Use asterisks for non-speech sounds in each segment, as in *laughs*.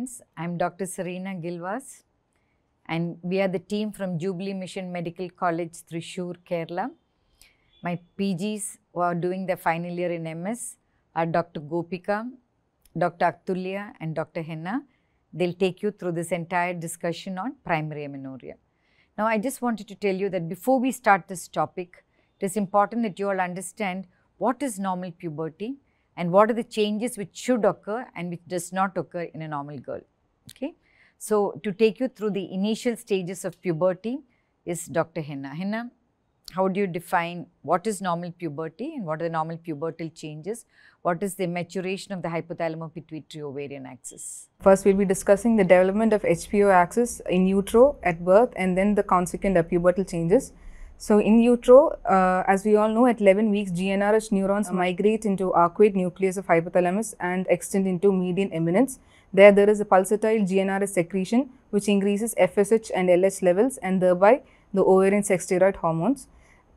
friends. I'm Dr. Sareena Gilvaz, and we are the team from Jubilee Mission Medical College, Thrissur, Kerala. My PGs who are doing their final year in MS are Dr. Gopika, Dr. Atulya, and Dr. Henna. They'll take you through this entire discussion on primary amenorrhea. Now, I just wanted to tell you that before we start this topic, it is important that you all understand what is normal puberty and what are the changes which should occur and which does not occur in a normal girl. Okay. So, to take you through the initial stages of puberty is Dr. Henna. Henna, how do you define what is normal puberty and what are the normal pubertal changes? What is the maturation of the hypothalamo pituitary ovarian axis? First, we'll be discussing the development of HPO axis in utero at birth and then the consequent pubertal changes. So, in utero, uh, as we all know, at 11 weeks, GnRH neurons migrate into arcuate nucleus of hypothalamus and extend into median eminence. There, there is a pulsatile GnRH secretion which increases FSH and LH levels and thereby the ovarian sex steroid hormones.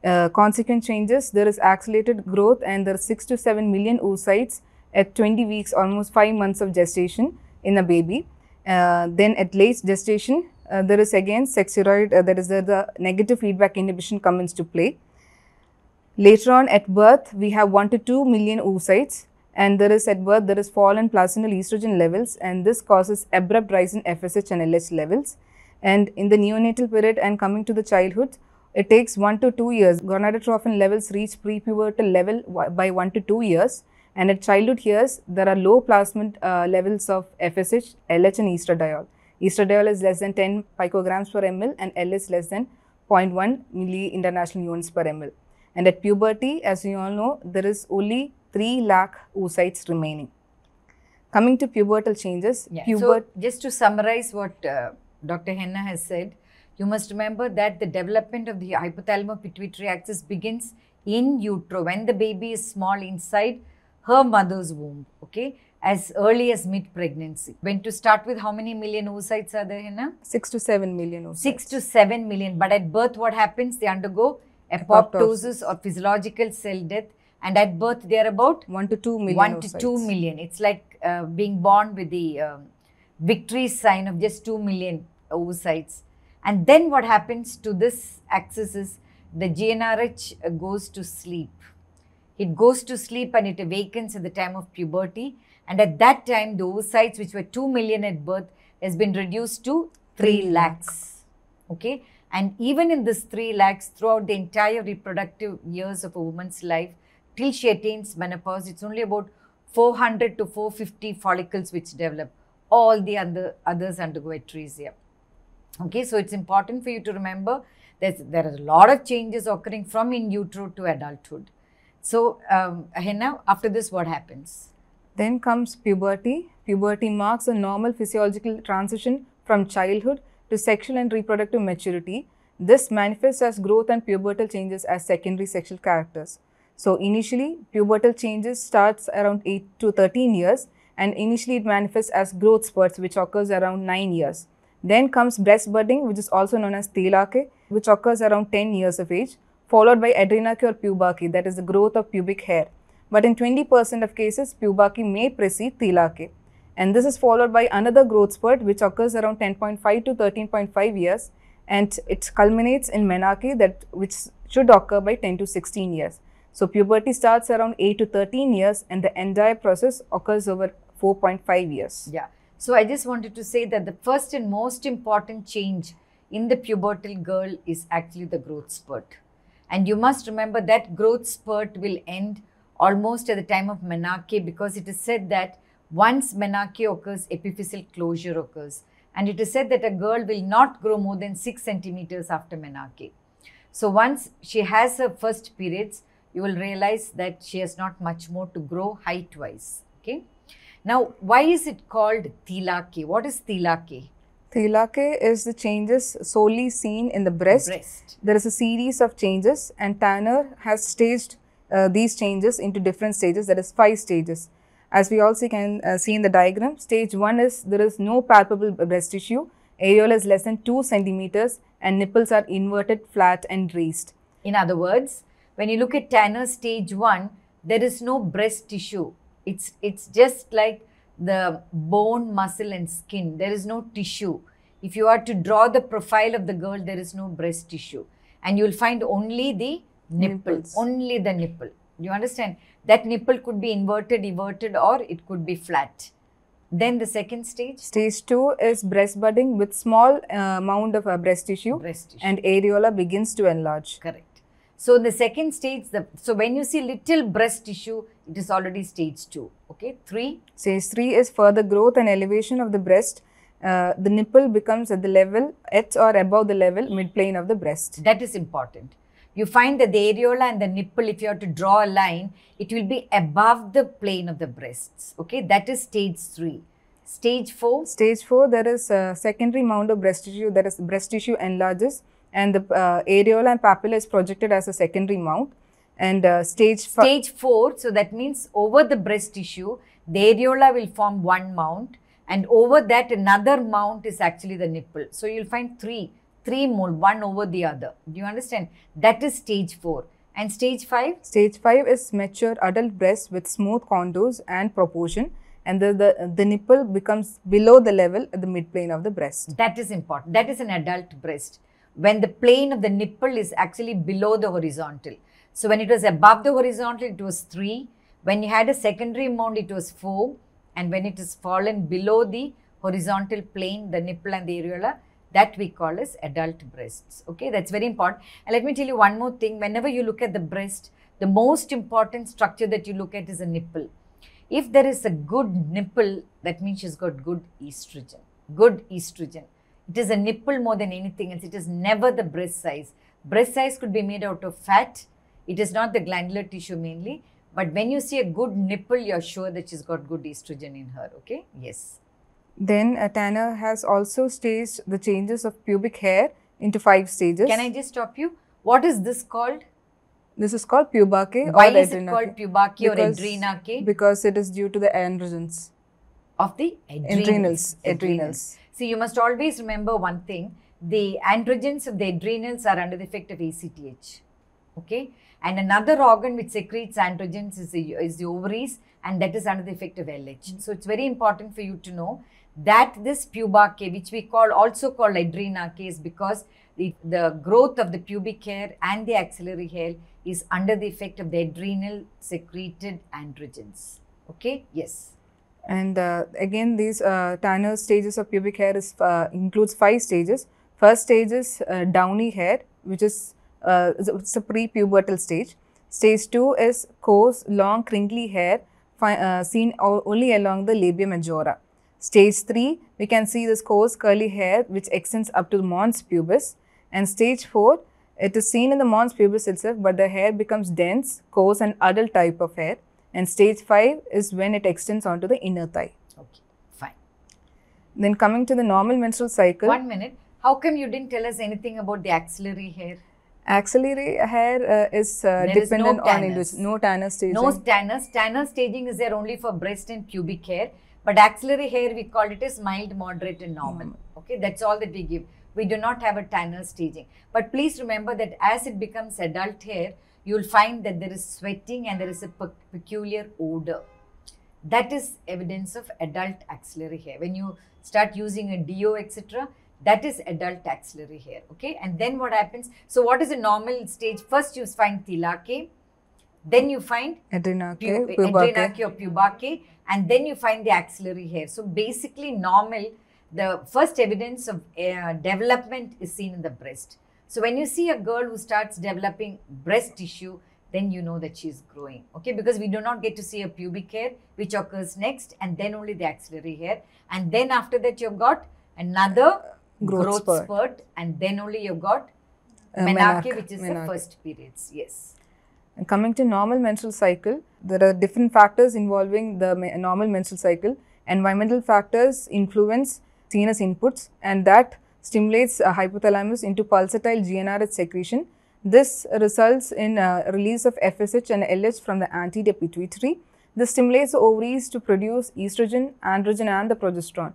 Uh, consequent changes, there is accelerated growth and there are 6 to 7 million oocytes at 20 weeks, almost 5 months of gestation in a baby. Uh, then at late gestation, there is again sex steroid, uh, that is the, the negative feedback inhibition comes into play. Later on at birth, we have 1 to 2 million oocytes and there is at birth, there is fall in placental estrogen levels and this causes abrupt rise in FSH and LH levels. And in the neonatal period and coming to the childhood, it takes 1 to 2 years. Gonadotrophin levels reach prepubertal level by 1 to 2 years. And at childhood years, there are low plasmid uh, levels of FSH, LH and estradiol. Estradiol is less than 10 picograms per ml and L is less than 0.1 milli international units per ml. And at puberty, as you all know, there is only 3 lakh oocytes remaining. Coming to pubertal changes, Yeah. pubert- So, just to summarize what uh, Dr. Henna has said, you must remember that the development of the hypothalamo pituitary axis begins in utero when the baby is small inside her mother's womb, okay, as early as mid pregnancy. When to start with, how many million oocytes are there, Henna? 6 to 7 million oocytes. 6 to 7 million. But at birth, what happens? They undergo apoptosis or physiological cell death, and at birth, they are about 1 to 2 million 1 to 2 oocytes. million. It's like uh, being born with the um, victory sign of just 2 million oocytes. And then what happens to this axis is the GnRH goes to sleep. It goes to sleep and it awakens at the time of puberty. And at that time, the oocytes, which were 2 million at birth, has been reduced to 3 lakhs. Okay. And even in this 3 lakhs, throughout the entire reproductive years of a woman's life, till she attains menopause, it's only about 400 to 450 follicles which develop. All the other others undergo atresia. Okay, so it's important for you to remember that there are a lot of changes occurring from in utero to adulthood. So, um, Henna, after this, what happens? Then comes puberty. Puberty marks a normal physiological transition from childhood to sexual and reproductive maturity. This manifests as growth and pubertal changes as secondary sexual characters. So initially, pubertal changes starts around 8 to 13 years and initially it manifests as growth spurts which occurs around 9 years. Then comes breast budding which is also known as thelarche which occurs around 10 years of age followed by adrenarche or pubarche that is the growth of pubic hair. But in 20% of cases, pubarche may precede thelarche. And this is followed by another growth spurt which occurs around 10.5 to 13.5 years and it culminates in menarche that which should occur by 10 to 16 years. So puberty starts around 8 to 13 years and the entire process occurs over 4.5 years. Yeah. So I just wanted to say that the first and most important change in the pubertal girl is actually the growth spurt. And you must remember that growth spurt will end almost at the time of menarche because it is said that once menarche occurs, epiphyseal closure occurs. And it is said that a girl will not grow more than 6 centimeters after menarche. So once she has her first periods, you will realize that she has not much more to grow height wise. Okay. Now, why is it called thelarche? What is thelarche? Thelarche is the changes solely seen in the breast. Breast. There is a series of changes and Tanner has staged these changes into different stages that is five stages. As we also can uh, see in the diagram, stage 1 is there is no palpable breast tissue, areola is less than 2 centimeters and nipples are inverted, flat and raised. In other words, when you look at Tanner stage 1, there is no breast tissue. It's, it's just like the bone, muscle, and skin. There is no tissue. If you are to draw the profile of the girl, there is no breast tissue. And you'll find only the nipple, Nipples. only the nipple. You understand? That nipple could be inverted, everted, or it could be flat. Then the second stage, Stage 2 is breast budding with small uh, amount of uh, breast tissue breast tissue. and areola begins to enlarge. Correct. So the second stage, the so when you see little breast tissue, it is already stage two. Okay, three. Stage 3 is further growth and elevation of the breast. Uh, the nipple becomes at the level at or above the level midplane of the breast. That is important. You find that the areola and the nipple, if you have to draw a line, it will be above the plane of the breasts. Okay, that is stage three. Stage four, Stage 4 there is a secondary mound of breast tissue that is breast tissue enlarges and the uh, areola and papilla is projected as a secondary mount. And uh, stage 5 stage four. So that means over the breast tissue, the areola will form one mount, and over that another mount is actually the nipple. So you'll find three, three mold, one over the other. Do you understand? That is stage four. And stage five, Stage 5 is mature adult breast with smooth contours and proportion and the, the, the nipple becomes below the level at the midplane of the breast. That is important. That is an adult breast. When the plane of the nipple is actually below the horizontal. So when it was above the horizontal, it was 3. When you had a secondary mound, it was 4. And when it is fallen below the horizontal plane, the nipple and the areola, that we call as adult breasts. Okay, that's very important. And let me tell you one more thing. Whenever you look at the breast, the most important structure that you look at is a nipple. If there is a good nipple, that means she's got good estrogen. Good estrogen. It is a nipple more than anything else. It is never the breast size. Breast size could be made out of fat. It is not the glandular tissue mainly. But when you see a good nipple, you're sure that she's got good estrogen in her. Okay? Yes. Then uh, Tanner has also staged the changes of pubic hair into five stages. Can I just stop you? What is this called? This is called pubarche Why or is it called pubarche or adrenarche? Because it is due to the androgens. of the adrenals. Adrenals, adrenals. See, you must always remember one thing: the androgens of the adrenals are under the effect of ACTH. Okay, and another organ which secretes androgens is the, is the ovaries, and that is under the effect of LH. So it's very important for you to know that this pubarche, which we call also called adrenarche, is because the, the growth of the pubic hair and the axillary hair is under the effect of the adrenal secreted androgens. Okay, yes. And uh, again, these uh, Tanner stages of pubic hair is, uh, includes five stages. First stage is uh, downy hair, which is uh, it's a- pre-pubertal stage. Stage two is coarse, long, crinkly hair uh, seen only along the labia majora. Stage three, we can see this coarse, curly hair which extends up to the mons pubis. And stage four, it is seen in the mons pubis itself, but the hair becomes dense, coarse, and adult type of hair. And stage five is when it extends onto the inner thigh. Okay, fine. Then coming to the normal menstrual cycle, One minute. How come you didn't tell us anything about the axillary hair? axillary hair uh, is uh, There is no dependent on individual. No tanner staging. No tanners. Tanner staging is there only for breast and pubic hair. But axillary hair, we call it as mild, moderate, and normal. Hmm. Okay, that's all that we give. We do not have a tanner staging. But please remember that as it becomes adult hair, you'll find that there is sweating and there is a pe- peculiar odor. That is evidence of adult axillary hair. When you start using a deo, etc., that is adult axillary hair. Okay, and then what happens? So, what is a normal stage? First, you find thelarche, then you find Adrenarche, pu- pubarche. adrenarche or pubarche, and then you find the axillary hair. So basically, normal, the first evidence of uh, development is seen in the breast. So when you see a girl who starts developing breast tissue, then you know that she is growing. Okay, because we do not get to see a pubic hair, which occurs next, and then only the axillary hair, and then after that you've got another Growth growth, spurt. spurt. and then only you've got Uh, menarche, menarche, which is the first periods. Yes. And coming to normal menstrual cycle, there are different factors involving the normal menstrual cycle. Environmental factors influence CNS inputs, and that stimulates uh, hypothalamus into pulsatile GnRH secretion. This results in uh, release of FSH and LH from the anterior pituitary. This stimulates the ovaries to produce estrogen, androgen, and the progesterone.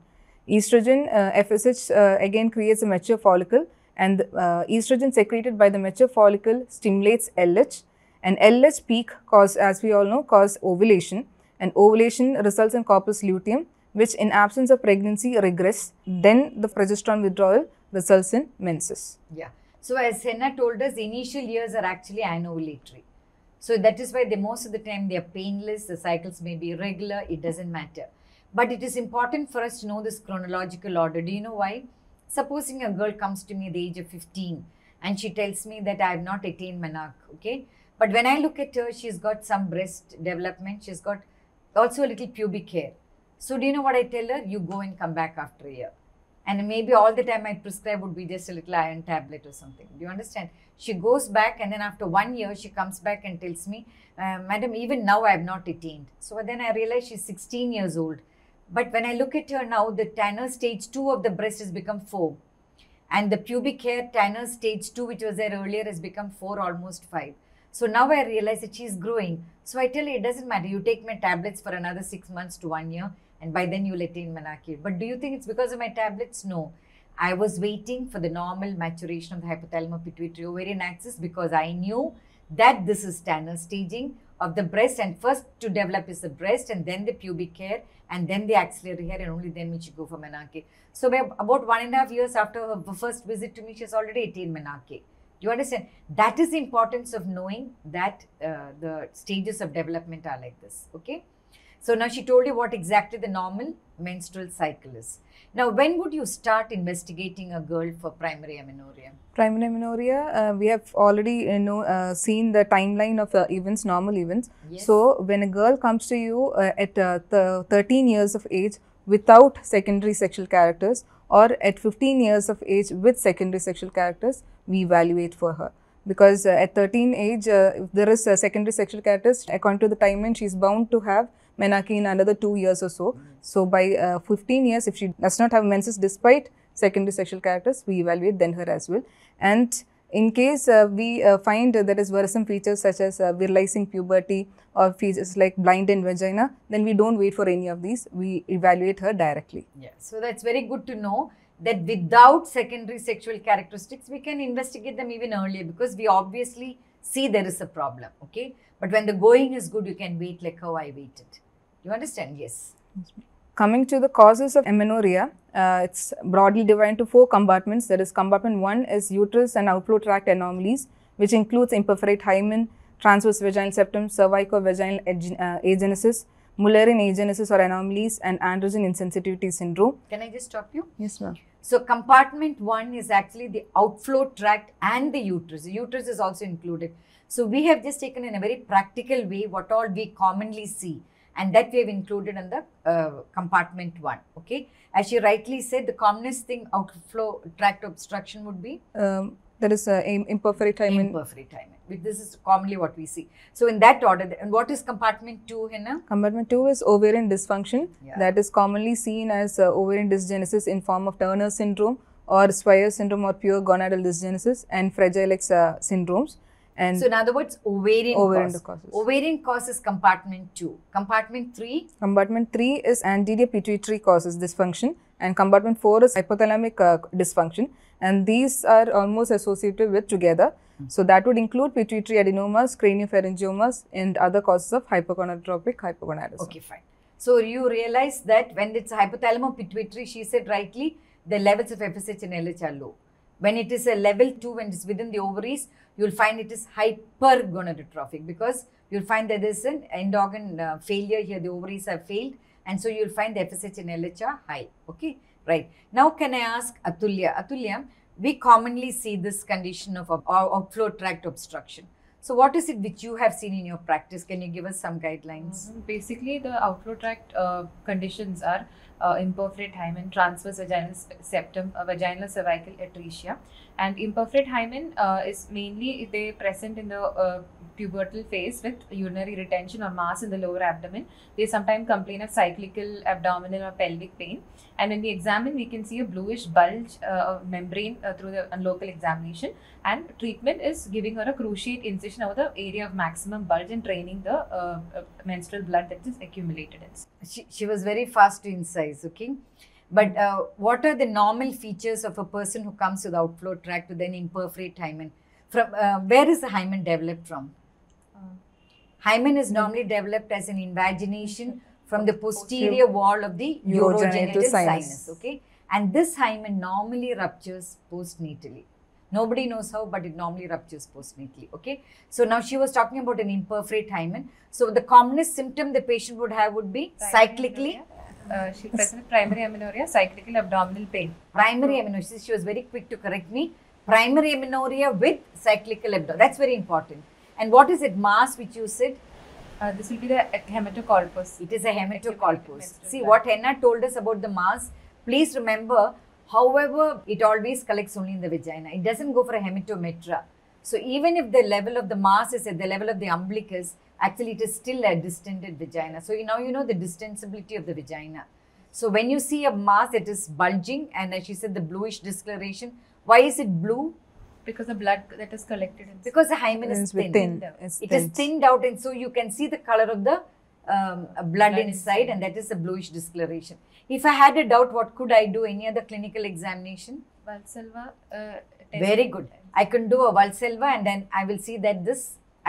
Estrogen, uh, FSH uh, again creates a mature follicle, and estrogen secreted by the mature follicle stimulates LH, and LH peak cause, as we all know, cause ovulation, and ovulation results in corpus luteum, which in absence of pregnancy regress. Then the progesterone withdrawal results in menses. Yeah. So as Senna told us, the initial years are actually anovulatory. So that is why they most of the time they are painless. The cycles may be irregular. It doesn't matter. But it is important for us to know this chronological order. Do you know why? Supposing a girl comes to me at the age of 15 and she tells me that I have not attained menarche, okay? But when I look at her, she's got some breast development. She's got also a little pubic hair. So do you know what I tell her? You go and come back after a year. And maybe all the time I prescribe would be just a little iron tablet or something. Do you understand? She goes back and then after one year, she comes back and tells me, uh, Madam, even now I have not attained. So then I realize she's 16 years old. But when I look at her now, the tanner stage 2 of the breast has become 4. And the pubic hair tanner stage 2, which was there earlier, has become 4, almost 5. So now I realize that she's growing. So I tell her, it doesn't matter. You take my tablets for another 6 months to 1 year and by then you'll attain menarche. But do you think it's because of my tablets? No. I was waiting for the normal maturation of the hypothalamus pituitary ovarian axis because I knew that this is Tanner staging of the breast and first to develop is the breast and then the pubic hair and then the axillary hair and only then we should go for menarche. So about one and a half years after her first visit to me, she already attained menarche. You understand? That is the importance of knowing that uh, the stages of development are like this. Okay. So now she told you what exactly the normal menstrual cycle is. Now, when would you start investigating a girl for primary amenorrhea? Primary amenorrhea, uh, we have already you know uh, seen the timeline of uh, events, normal events. Yes. So when a girl comes to you uh, at uh, the 13 years of age without secondary sexual characters or at 15 years of age with secondary sexual characters, we evaluate for her. Because uh, at 13 age, uh, if there is uh, secondary sexual characters, according to the timeline, she is bound to have menarche in another two years or so. So by uh, 15 years, if she does not have menses despite secondary sexual characters, we evaluate then her as well. And in case uh, we uh, find uh, there is worrisome features such as uh, virilizing puberty or features like blind and vagina, then we don't wait for any of these. We evaluate her directly. Yeah. So that's very good to know that without secondary sexual characteristics, we can investigate them even earlier because we obviously see there is a problem. Okay. But when the going is good, you can wait like how I waited. You understand? Yes. Coming to the causes of amenorrhea, uh, it's broadly divided into four compartments. There is compartment one is uterus and outflow tract anomalies, which includes imperforate hymen, transverse vaginal septum, cervico-vaginal ag- uh, agenesis, Mullerian agenesis or anomalies, and androgen insensitivity syndrome. Can I just stop you? Yes, ma'am. So compartment one is actually the outflow tract and the uterus. The uterus is also included. So we have just taken in a very practical way what all we commonly see and that we have included in the uh, compartment one. Okay. As you rightly said, the commonest thing outflow tract obstruction would be Um, there is uh, im- imperforate hymen. imperforate hymen. This is commonly what we see. So in that order, and what is compartment two, Henna? Compartment 2 is ovarian dysfunction Yeah. that is commonly seen as uh, ovarian dysgenesis in form of Turner syndrome or Swyer syndrome or pure gonadal dysgenesis and Fragile X uh, syndromes. And So in other words, ovarian, Ovarian cause. causes. Ovarian causes compartment two. Compartment three, compartment 3 is anterior pituitary causes dysfunction and compartment 4 is hypothalamic uh, dysfunction and these are almost associated with together. So that would include pituitary adenomas, craniopharyngiomas and other causes of hypogonadotropic hypogonadism. Okay, fine. So you realize that when it's hypothalamo pituitary, she said rightly, the levels of FSH and LH are low. When it is a level 2, when it's within the ovaries, you'll find it is hypergonadotrophic because you'll find that there's an end organ uh, failure here, the ovaries have failed, and so you'll find the FSH and LH are high. Okay, right. Now, can I ask Atulya? Atulya, we commonly see this condition of outflow tract obstruction. So, what is it which you have seen in your practice? Can you give us some guidelines? Mhm. Basically, the outflow tract uh, conditions are uh, imperforate hymen, transverse vaginal septum, uh, vaginal cervical atresia, and imperforate hymen uh, is mainly they present in the uh, pubertal phase with urinary retention or mass in the lower abdomen. They sometimes complain of cyclical abdominal or pelvic pain, and when we examine, we can see a bluish bulge uh, of membrane uh, through the local examination. And treatment is giving her a cruciate incision over the area of maximum bulge and draining the uh, uh, menstrual blood that is accumulated she, she was very fast to incise, okay? But uh, what are the normal features of a person who comes with outflow tract with an imperforate hymen? From uh, where is the hymen developed from? Hymen is normally developed as an invagination from the posterior wall of the urogenital Urogenital sinus. sinus. Okay, and this hymen normally ruptures postnatally. Nobody knows how, but it normally ruptures postnatally. Okay, so now she was talking about an imperforate hymen. So the commonest symptom the patient would have would be cyclically Uh, she presented primary amenorrhea, cyclical abdominal pain. primary amenorrhea. She was very quick to correct me. Primary amenorrhea with cyclical abdomen. That's very important. And what is it? Mass, which you said, Uh, this will be the hematocolpus. it is a hematocolpus. See what Henna told us about the mass. Please remember, however, it always collects only in the vagina. It doesn't go for a hematometra. So even if the level of the mass is at the level of the umbilicus, actually it is still a distended vagina. So you now you know the distensibility of the vagina. So when you see a mass that is bulging, and as she said, the bluish discoloration, why is it blue? Because the blood that is collected in Because the hymen is It's thin. within. It's It is thin. thinned out, and so you can see the color of the um, uh, blood, Blood inside, inside. and that is a bluish discoloration. If I had a doubt, what could I do? Any other clinical examination? Valsalva. Uh, test- Very good. I can do a Valsalva, and then I will see that this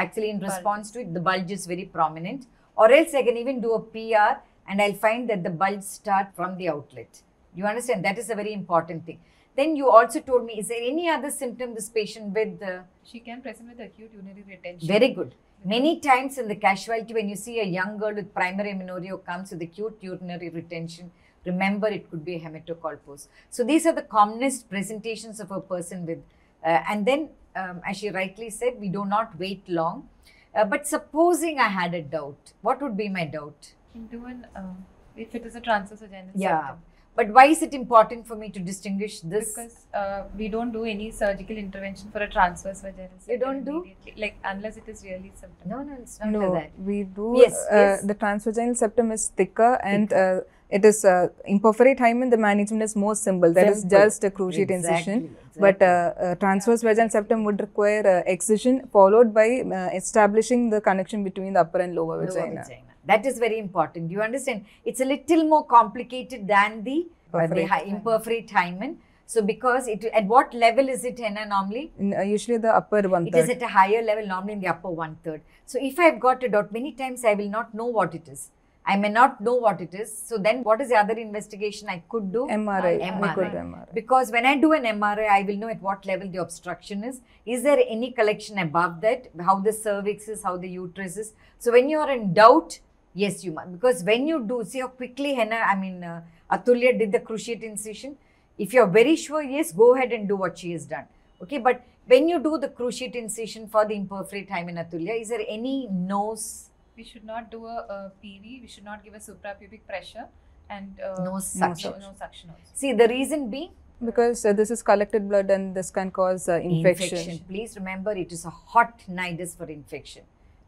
actually, in Bulge. response to it, the bulge is very prominent. Or else I can even do a PR, and I'll find that the bulge start from the outlet. You understand? That is a very important thing. Then you also told me, is there any other symptom this patient with? Uh, She can present with acute urinary retention. Very good. Many times in the casualty, when you see a young girl with primary amenorrhea comes with acute urinary retention, remember it could be a hematocolpos. So these are the commonest presentations of a person with, uh, and then um, as she rightly said, we do not wait long. Uh, but supposing I had a doubt, what would be my doubt? Do an, uh, if it is a transverse vaginal Yeah. septum. But why is it important for me to distinguish this? Because uh, we don't do any surgical intervention for a transverse vaginal septum. We don't do? Like unless it is really symptom. no, no, it's not No, like that. we do. Yes, uh, yes. The transvaginal septum is thicker and uh, it is uh, imperforate hymen. The management is more simple. That is Simple. just a cruciate incision. Exactly, But exactly. uh, uh, transverse vaginal septum would require uh, excision followed by uh, establishing the connection between the upper and lower lower vagina. vagina. That is very important. You understand? It's a little more complicated than the, uh, the Imperforate hymen. So, because it at what level is it, Henna, normally? Uh, usually the upper one It is at a higher level, normally in the upper one third. So, if I've got a doubt, many times I will not know what it is. I may not know what it is. So, then what is the other investigation I could do? MRI. We MRI. could MRI. Because when I do an MRI, I will know at what level the obstruction is. Is there any collection above that? How the cervix is, how the uterus is. So when you are in doubt, yes, you must. Because when you do, see how quickly Henna, I mean, uh, Atulya did the cruciate incision. If you are very sure, yes, go ahead and do what she has done. Okay, but when you do the cruciate incision for the imperforate hymen Atulya, is there any nose, We should not do a, a PV. We should not give a suprapubic pressure and uh, no no, suction? no suction also. See, the reason being, Because uh, this is collected blood and this can cause uh, infection. Please remember, it is a hot nidus for infection.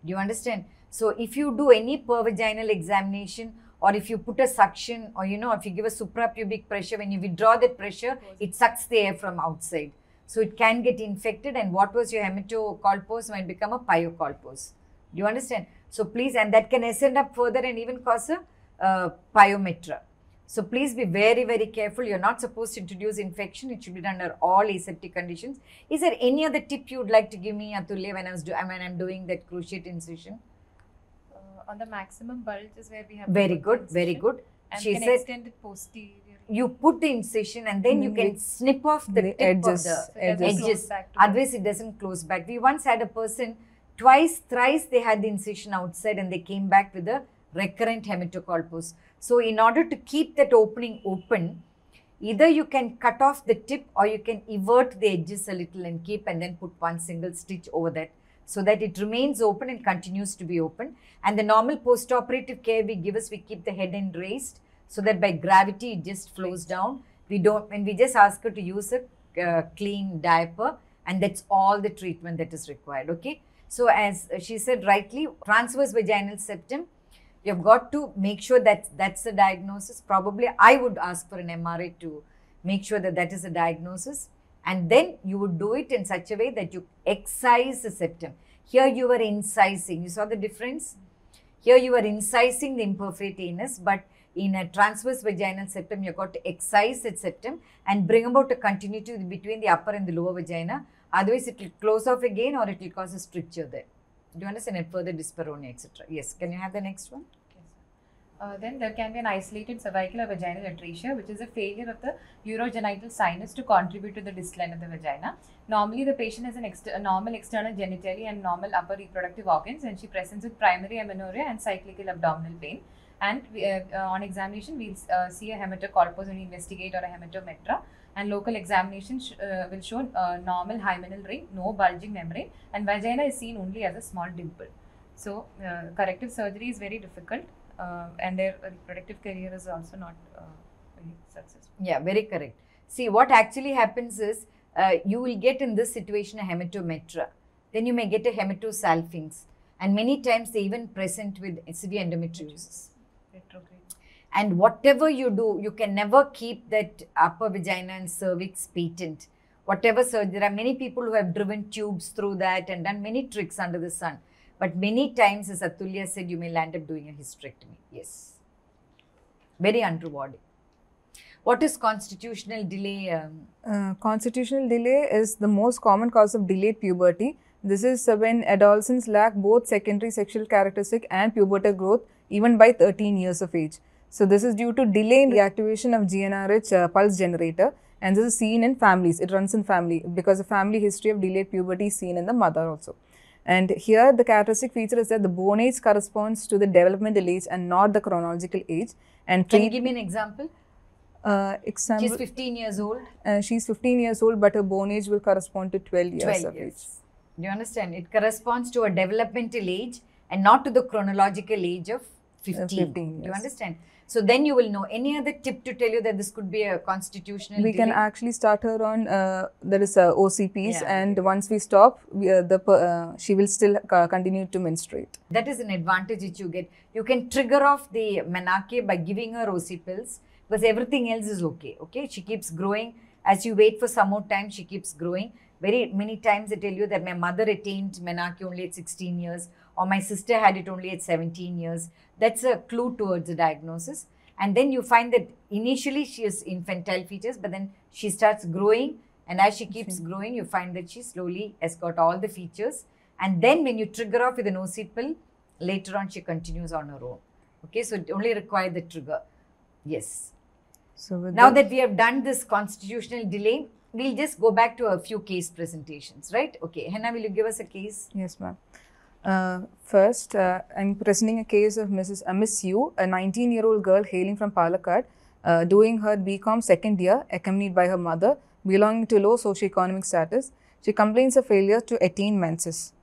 Do you understand? So, if you do any pervaginal examination, or if you put a suction, or you know, if you give a suprapubic pressure, when you withdraw that pressure, it sucks the air from outside. So, it can get infected. And what was your hematocolpos might become a pyocolpos. Do you understand? So, please, and that can ascend up further and even cause a uh, pyometra. So please be very, very careful. You're not supposed to introduce infection. It should be done under all aseptic conditions. Is there any other tip you'd like to give me, Atulya, when I was do- when I'm doing that cruciate incision? On the maximum bulge is where we have Very good, very good. And She can said extend it posteriorly. you put the incision and then you Mm, can snip off the, the tip edges, of the it doesn't edges. edges. Otherwise, it doesn't close back. We once had a person twice, thrice they had the incision outside and they came back with a recurrent hematocolpos. So, in order to keep that opening open, either you can cut off the tip or you can evert the edges a little and keep and then put one single stitch over that so that it remains open and continues to be open. And the normal post-operative care we give us, we keep the head end raised so that by gravity it just flows down. We don't, and we just ask her to use a uh, clean diaper and that's all the treatment that is required. Okay. So as she said rightly, transverse vaginal septum, you've got to make sure that that's the diagnosis. Probably I would ask for an MRI to make sure that that is a diagnosis. And then you would do it in such a way that you excise the septum. Here you are incising. You saw the difference? Here you are incising the imperforate anus, but in a transverse vaginal septum, you've got to excise that septum and bring about a continuity between the upper and the lower vagina. Otherwise, it will close off again or it will cause a stricture there. Do you understand? And further dyspareunia, etc. Yes. Can you have the next one? Uh, then there can be an isolated cervical or vaginal atresia, which is a failure of the urogenital sinus to contribute to the distal end of the vagina. Normally, the patient has an ex- a normal external genitalia and normal upper reproductive organs, and she presents with primary amenorrhea and cyclical abdominal pain. And we, uh, uh, on examination, we'll uh, see a hematocolpos when we investigate or a hematometra. And local examination sh- uh, will show uh, normal hymenal ring, no bulging membrane, and vagina is seen only as a small dimple. So, corrective surgery is very difficult uh, and their reproductive career is also not uh, very successful. Yeah, very correct. See, what actually happens is uh, you will get in this situation a hematometra. Then you may get a hematosalpinx. And many times they even present with severe endometriosis. Retrograde. And whatever you do, you can never keep that upper vagina and cervix patent. Whatever surgery, there are many people who have driven tubes through that and done many tricks under the sun. But many times, as Atulya said, you may land up doing a hysterectomy. Yes. Very unrewarding. What is constitutional delay? Um, Uh, constitutional delay is the most common cause of delayed puberty. This is when adolescents lack both secondary sexual characteristic and pubertal growth even by 13 years of age. So this is due to delay in the activation of GnRH uh, pulse generator and this is seen in families. It runs in family because the family history of delayed puberty is seen in the mother also. And here the characteristic feature is that the bone age corresponds to the developmental age and not the chronological age. And can you give me an example? uh, example, She's 15 years old. uh, she's 15 years old, but her bone age will correspond to 12 years 12 of years. age. Do you understand? It corresponds to a developmental age and not to the chronological age of 15. 15, Do you understand? So then you will know. Any other tip to tell you that this could be a constitutional We can actually start her on uh, there is uh, OCPs, Yeah. and once we stop, we, uh, the uh, she will still uh, continue to menstruate. That is an advantage which you get. You can trigger off the menarche by giving her OC pills because everything else is okay. Okay, she keeps growing. As you wait for some more time, she keeps growing. Very many times I tell you that my mother attained menarche only at 16 years, or my sister had it only at 17 years. That's a clue towards the diagnosis. And then you find that initially she has infantile features, but then she starts growing, and as she keeps mm-hmm. growing, you find that she slowly has got all the features. And then when you trigger off with an OC pill, later on she continues on her own. Okay, so it only requires the trigger. Yes. So with Now that we have done this constitutional delay, we'll just go back to a few case presentations, right? Okay, Henna, will you give us a case? Yes, ma'am. Uh, first, uh, I'm presenting a case of Mrs. Miss Yu, a 19 year old girl hailing from Palakkad, uh, doing her BCom second year, accompanied by her mother, belonging to low socioeconomic status. She complains of failure to attain menses.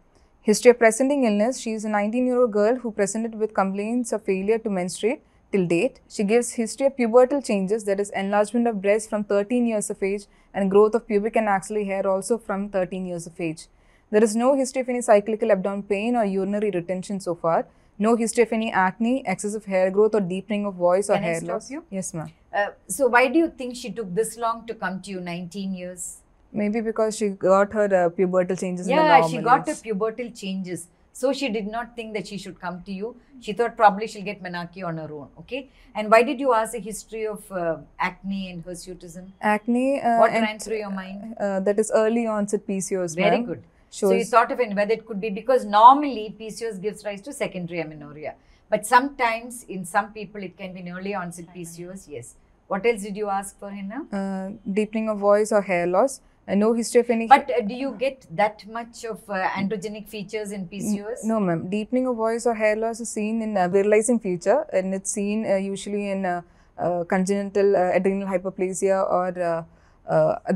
History of presenting illness She is a 19 year old girl who presented with complaints of failure to menstruate till date. She gives history of pubertal changes, that is, enlargement of breasts from 13 years of age and growth of pubic and axillary hair also from 13 years of age. There is no history of any cyclical abdominal pain or urinary retention so far. No history of any acne, excessive hair growth, or deepening of voice or Can hair loss. you? Yes, ma'am. Uh, so why do you think she took this long to come to you, 19 years? Maybe because she got her uh, pubertal changes Yeah, she got her pubertal changes. So she did not think that she should come to you. She thought probably she'll get menarche on her own. Okay. And why did you ask a history of uh, acne and hirsutism? acne. Uh, What ran through your mind? Uh, that is early onset PCOS. Very ma'am. Good. So you Shows thought of whether it could be because normally PCOS gives rise to secondary amenorrhea, but sometimes in some people it can be an early onset PCOS. Yes. What else did you ask for, Henna? uh, deepening of voice or hair loss. Uh, no history of any. But uh, do you get that much of uh, androgenic features in PCOS? No, ma'am. Deepening of voice or hair loss is seen in uh, virilizing feature, and it's seen uh, usually in uh, uh, congenital uh, adrenal hyperplasia or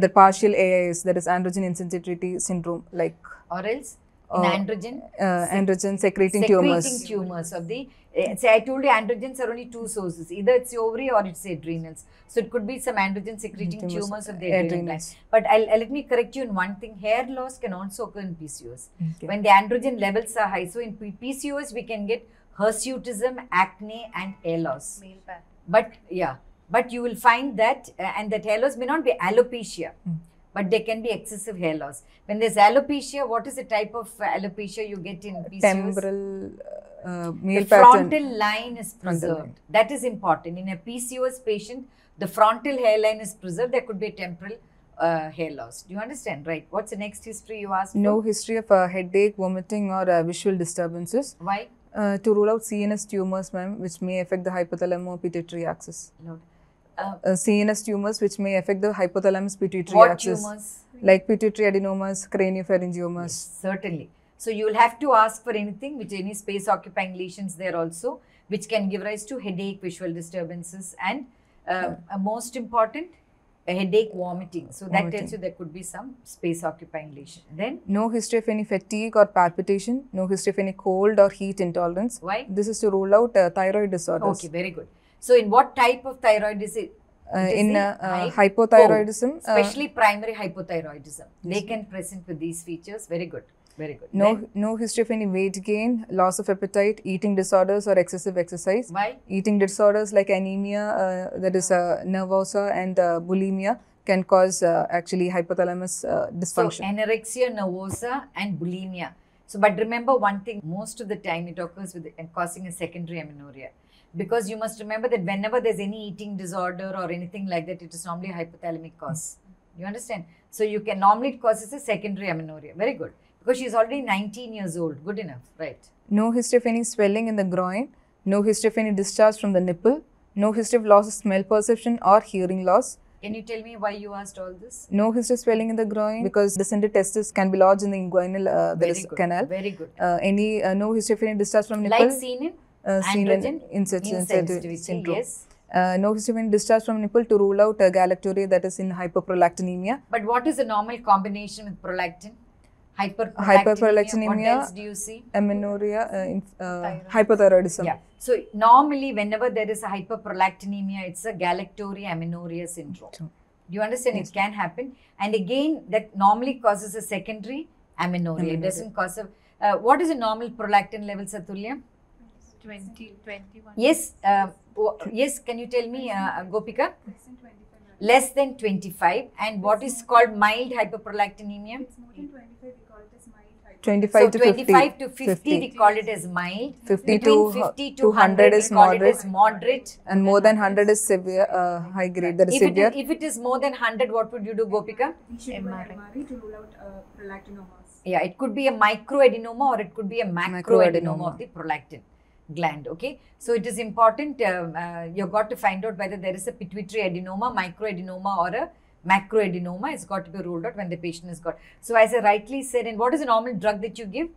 the partial AIS, that is androgen insensitivity syndrome, like Or else in Uh, androgen? uh, androgen secreting, secreting tumors. tumors of the uh, say I told you androgens are only two sources either it's the ovary or it's the adrenals so it could be some androgen secreting Tumors, tumors of the adrenal gland adrenals. but I'll, uh, let me correct you in one thing hair loss can also occur in PCOS Okay. when the androgen levels are high so in PCOS we can get hirsutism acne and hair loss Male pattern. but yeah but you will find that uh, and that hair loss may not be alopecia Mm. but there can be excessive hair loss when there's alopecia what is the type of uh, alopecia you get in PCOS temporal uh, male the pattern. frontal line is preserved. line. That is important. In a PCOS patient, the frontal hairline is preserved. There could be a temporal, uh, hair loss. Do you understand? Right. What's the next history you asked? No For? history of uh, headache, vomiting, or uh, visual disturbances. Why? Uh, to rule out CNS tumors, ma'am, which may affect the hypothalamus pituitary axis. No. Uh, CNS tumors, which may affect the hypothalamus pituitary what axis, tumors? like pituitary adenomas, craniopharyngiomas. Yes, certainly. So you will have to ask for anything, which any space occupying lesions there also, which can give rise to headache, visual disturbances, and uh, uh, most important, a headache, vomiting. So that tells you there could be some space occupying lesion. Then No history of any fatigue or palpitation. No history of any cold or heat intolerance. why? This is to rule out uh, thyroid disorders. Okay, very good. So in what type of thyroid is it? Uh, in uh, uh, hy- hypothyroidism, uh, Especially primary hypothyroidism. They can present with these features. Very good. Very good. no Then no history of any weight gain, loss of appetite, eating disorders, or excessive exercise. why? Eating disorders like anemia, uh, that is uh, nervosa, and uh, bulimia can cause uh, actually hypothalamus uh, dysfunction. So anorexia nervosa and bulimia. So, but remember one thing: most of the time it occurs with and causing a secondary amenorrhea, because you must remember that whenever there's any eating disorder or anything like that, it is normally a hypothalamic cause. You understand? So you can normally it causes a secondary amenorrhea. Very good, because she's already 19 years old. Good enough, right? no history of any swelling in the groin. No history of any discharge from the nipple. No history of loss of smell perception or hearing loss. Can you tell me why you asked all this? No history of swelling in the groin because descended testis can be lodged in the inguinal uh, Very canal. Very good. Uh, any uh, no history of any discharge from nipple. Like seen in uh, seen in androgen insensitivity syndrome. Yes. Uh, no history of any discharge from nipple to rule out uh, galactorrhea that is in hyperprolactinemia. But what is the normal combination with prolactin? Hyperprolactinemia. Hyperprolactinemia. What else do you see? Amenorrhea, uh, in, uh, hypothyroidism. Yeah. So normally, whenever there is a hyperprolactinemia, it's a galactorrhea amenorrhea syndrome. Do you understand? Yes. It can happen, and again, that normally causes a secondary amenorrhea. It doesn't cause a. Uh, what is the normal prolactin level, Satulya? 20, Yes. Uh, yes. Can you tell me, uh, Gopika? Less than 25. And what is called mild hyperprolactinemia? 25 so to 25 50. to 50, we call it as mild. 50 Between to 50 to to 100 is we call it moderate. as moderate. And more than 100 is severe, uh, high grade, that is If severe. is, if it is more than 100, what would you do, Gopika? We should MRI. an MRI to rule out uh, prolactinomas. Yeah, it could be a microadenoma or it could be a macroadenoma Macroadenoma. of the prolactin gland. Okay, so it is important. Um, uh, you've got to find out whether there is a pituitary adenoma, microadenoma, or a macroadenoma. It's got to be ruled out when the patient has got. So, as I rightly said, and what is the normal drug that you give?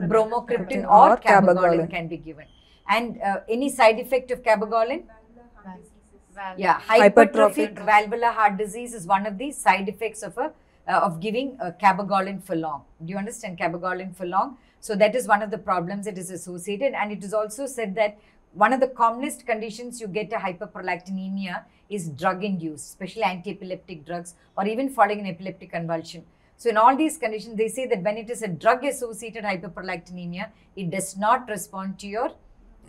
Bromocriptine or Or cabergoline cabergoline. can be given. And uh, any side effect of cabergoline? Valvular heart diseases. Valve. Yeah, Hypertrophic. hypertrophic valvular heart disease is one of the side effects of a uh, of giving uh, cabergoline for long. Do you understand cabergoline for long? So that is one of the problems that is associated, and it is also said that one of the commonest conditions you get a hyperprolactinemia is drug induced, especially anti-epileptic drugs or even following an epileptic convulsion. So in all these conditions, they say that when it is a drug associated hyperprolactinemia, it does not respond to your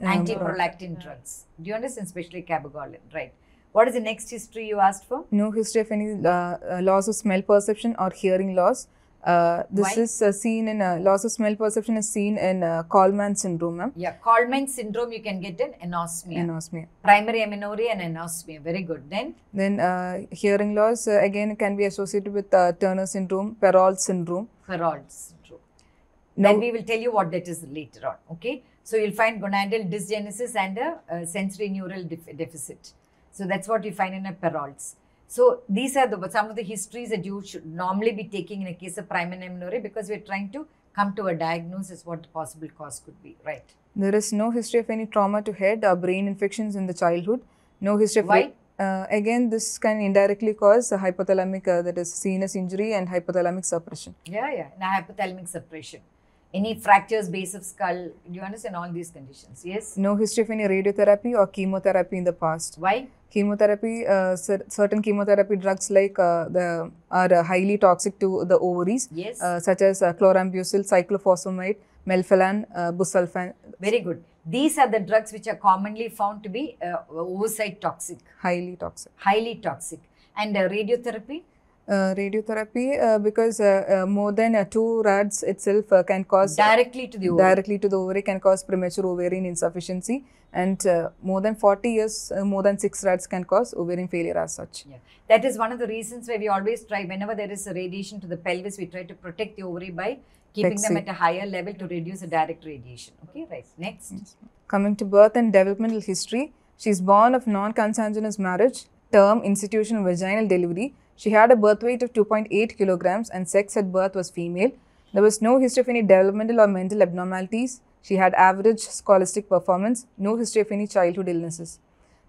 Um, antiprolactin drugs. Do you understand? Especially cabergoline, right? What is the next history you asked for? No history of any uh, uh, loss of smell perception or hearing loss. Uh, this Why? is uh, seen in uh, loss of smell perception is seen in uh, Kallmann syndrome, ma'am. Yeah, Kallmann syndrome, you can get an anosmia. Anosmia. Primary amenorrhea and anosmia. Very good. Then, Then uh, hearing loss uh, again can be associated with uh, Turner syndrome, Perrault syndrome. Perrault syndrome. No, Then we will tell you what that is later on. Okay. So you'll find gonadal dysgenesis and a, sensory neural def- deficit. So that's what you find in a Perrault's. So these are the some of the histories that you should normally be taking in a case of primary amenorrhea because we're trying to come to a diagnosis what the possible cause could be. Right. there is no history of any trauma to head or brain infections in the childhood. No history of Why? Uh, again, this can indirectly cause a hypothalamic, uh, that is CNS injury and hypothalamic suppression. Yeah, yeah. Now hypothalamic suppression. Any fractures, base of skull. Do you understand all these conditions? Yes. No history of any radiotherapy or chemotherapy in the past. Why? Chemotherapy, uh, cer- certain chemotherapy drugs like uh, the are uh, highly toxic to the ovaries, Yes. uh, such as uh, chlorambucil, cyclophosphamide, melphalan, uh, busulfan, Very good. These are the drugs which are commonly found to be uh, oocyte toxic, highly toxic. highly toxic. And uh, radiotherapy. Uh, radiotherapy uh, because uh, uh, more than uh, two rads itself uh, can cause Directly to the ovary. directly to the ovary can cause premature ovarian insufficiency and uh, more than 40 years uh, more than 6 rads can cause ovarian failure as such Yeah. That is one of the reasons why we always try, whenever there is a radiation to the pelvis, we try to protect the ovary by keeping them at a higher level to reduce the direct radiation. Okay, right. Next. coming to birth and developmental history she is born of non-consanguineous marriage term institution vaginal delivery she had a birth weight of 2.8 kilograms and sex at birth was female. There was no history of any developmental or mental abnormalities. She had average scholastic performance no history of any childhood illnesses.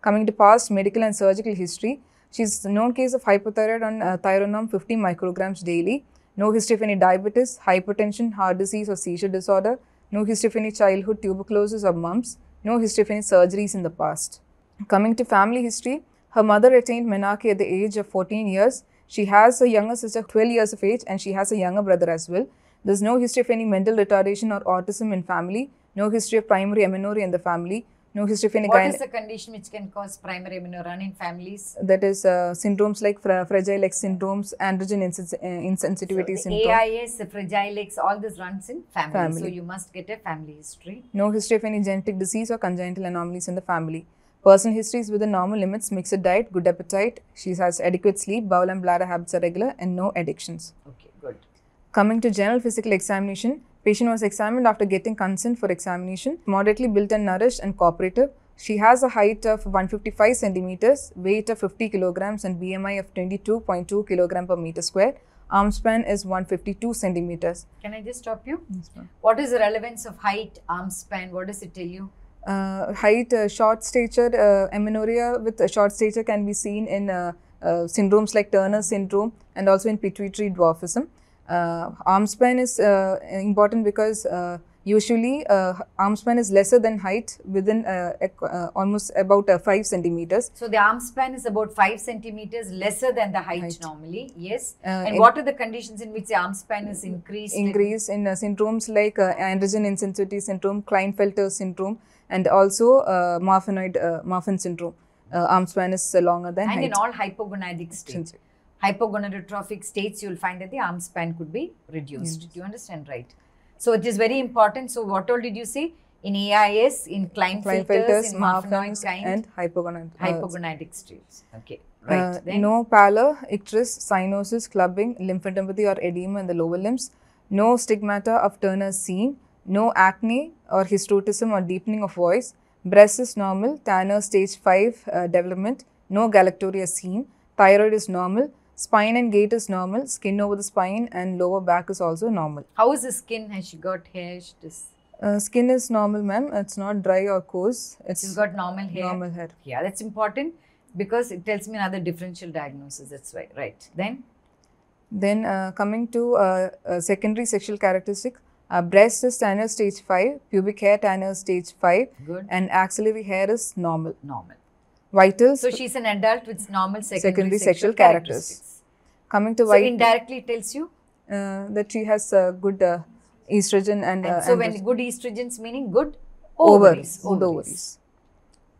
Coming to past medical and surgical history she's a known case of hypothyroid on uh, thyronorm 50 micrograms daily. No history of any diabetes hypertension heart disease or seizure disorder. No history of any childhood tuberculosis or mumps. No history of any surgeries in the past. Coming to family history her mother attained menarche at the age of 14 years she has a younger sister 12 years of age and she has a younger brother as well there's no history of any mental retardation or autism in family no history of primary amenorrhea in the family no history of any What is the condition which can cause primary amenorrhea in families? that is uh, syndromes like fra- fragile X syndromes, androgen insens- uh, insensitivity So syndrome. AIS, fragile X, all this runs in family. So you must get a family history. No history of any genetic disease or congenital anomalies in the family. Personal history is within normal limits, mixed diet, good appetite. She has adequate sleep, bowel and bladder habits are regular, and no addictions. Okay, good. Coming to general physical examination, patient was examined after getting consent for examination. Moderately built and nourished and cooperative. She has a height of 155 centimeters, weight of 50 kilograms, and BMI of 22.2 kilogram per meter square. Arm span is 152 centimeters. Can I just stop you? Yes, What is the relevance of height, arm span? What does it tell you? Uh, height, uh, short stature, uh, amenorrhea with a short stature can be seen in syndromes like Turner syndrome and also in pituitary dwarfism. Uh, arm span is uh, important because uh, usually uh, arm span is lesser than height within uh, uh, almost about uh, 5 centimeters. So the arm span is about 5 centimeters lesser than the height, Height. normally. Yes. Uh, and what are the conditions in which the arm span is increased? in- Increase in uh, syndromes like uh, androgen insensitivity syndrome, Klinefelter syndrome, and also uh, Marfanoid uh, Marfan syndrome. Uh, arm span is uh, longer than and height. in all hypogonadic states. Hypogonadotrophic states, you will find that the arm span could be reduced. Do you understand, right? So it is very important. So what all did you say? In AIS, in Klinefelters, Klinefelters, in Marfanoid Marfan's, kind, and hypogonad. uh, hypogonadic states. Okay, right. uh, no pallor, icterus, cyanosis, clubbing, lymphadenopathy or edema in the lower limbs. No stigmata of Turner's seen. No acne or hirsutism or deepening of voice. Breast is normal. Tanner stage 5 uh, development. No galactorrhea seen. Thyroid is normal. Spine and gait is normal. Skin over the spine and lower back is also normal. how is the skin? Has she got hair? She just- Uh, skin is normal, ma'am. It's not dry or coarse. It's She's got normal hair. normal hair. Yeah, that's important because it tells me another differential diagnosis. That's why, right? Then Then uh, coming to uh, uh, secondary sexual characteristics, uh, breast is Tanner stage 5, pubic hair Tanner stage 5, good, and axillary hair is normal. normal. Vitals, So she's an adult with normal secondary, Secondary sexual, sexual characters. characteristics. coming to So white, indirectly tells you. uh, that she has uh, good uh, estrogen and, And uh, so when good estrogens meaning good ovaries, ovaries. good ovaries.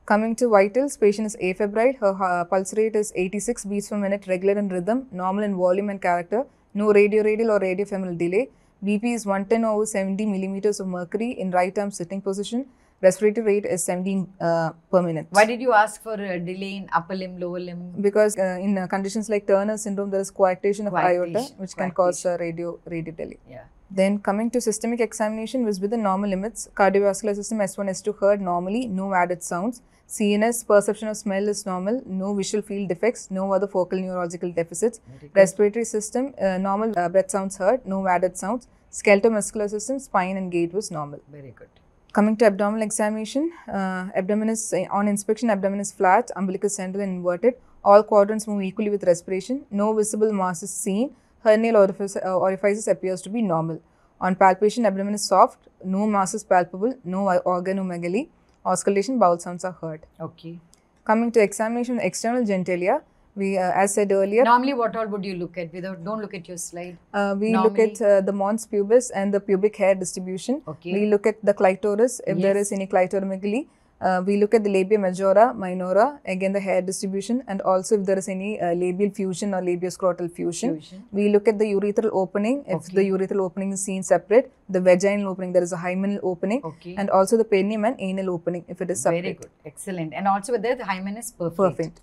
Coming to vitals, patient is afebrile. Her uh, pulse rate is 86 beats per minute, regular in rhythm, normal in volume and character. No radioradial or radiofemoral delay. BP is 110 over 70 millimeters of mercury in right arm sitting position. Respiratory rate is 17 uh, per minute. Why did you ask for a delay in upper limb, lower limb? Because uh, in uh, conditions like Turner syndrome, there is coarctation of aorta, Coarctation, which can cause uh, radio radio delay. Yeah. Then coming to systemic examination was within normal limits. Cardiovascular system S1, S2 heard normally, no added sounds. CNS perception of smell is normal, no visual field defects, no other focal neurological deficits. Respiratory system, uh, normal uh, breath sounds heard, no added sounds. Skeletal muscular system, spine and gait was normal. Very good. Coming to abdominal examination, uh, abdomen is on inspection, abdomen is flat, umbilicus central and inverted. All quadrants move equally with respiration. No visible mass is seen. Hernial orifice, uh, orifices appears to be normal. On palpation, abdomen is soft. No mass is palpable. No organomegaly. Auscultation, bowel sounds are heard. Okay. Coming to examination of external genitalia, we, uh, as said earlier, Normally, what all would you look at? Without, don't look at your slide. uh, we look at uh, the mons pubis and the pubic hair distribution. Okay. We look at the clitoris if there Yes. is any clitoromegaly. Uh, we look at the labia majora, minora, again the hair distribution, and also if there is any uh, labial fusion or labioscrotal fusion. Fusion. We look at the urethral opening. If the urethral opening is seen separate, the vaginal opening, there is a hymenal opening, Okay. and also the perineum and anal opening if it is separate. Very good. Excellent. And also whether the hymen is perforated. Perfect.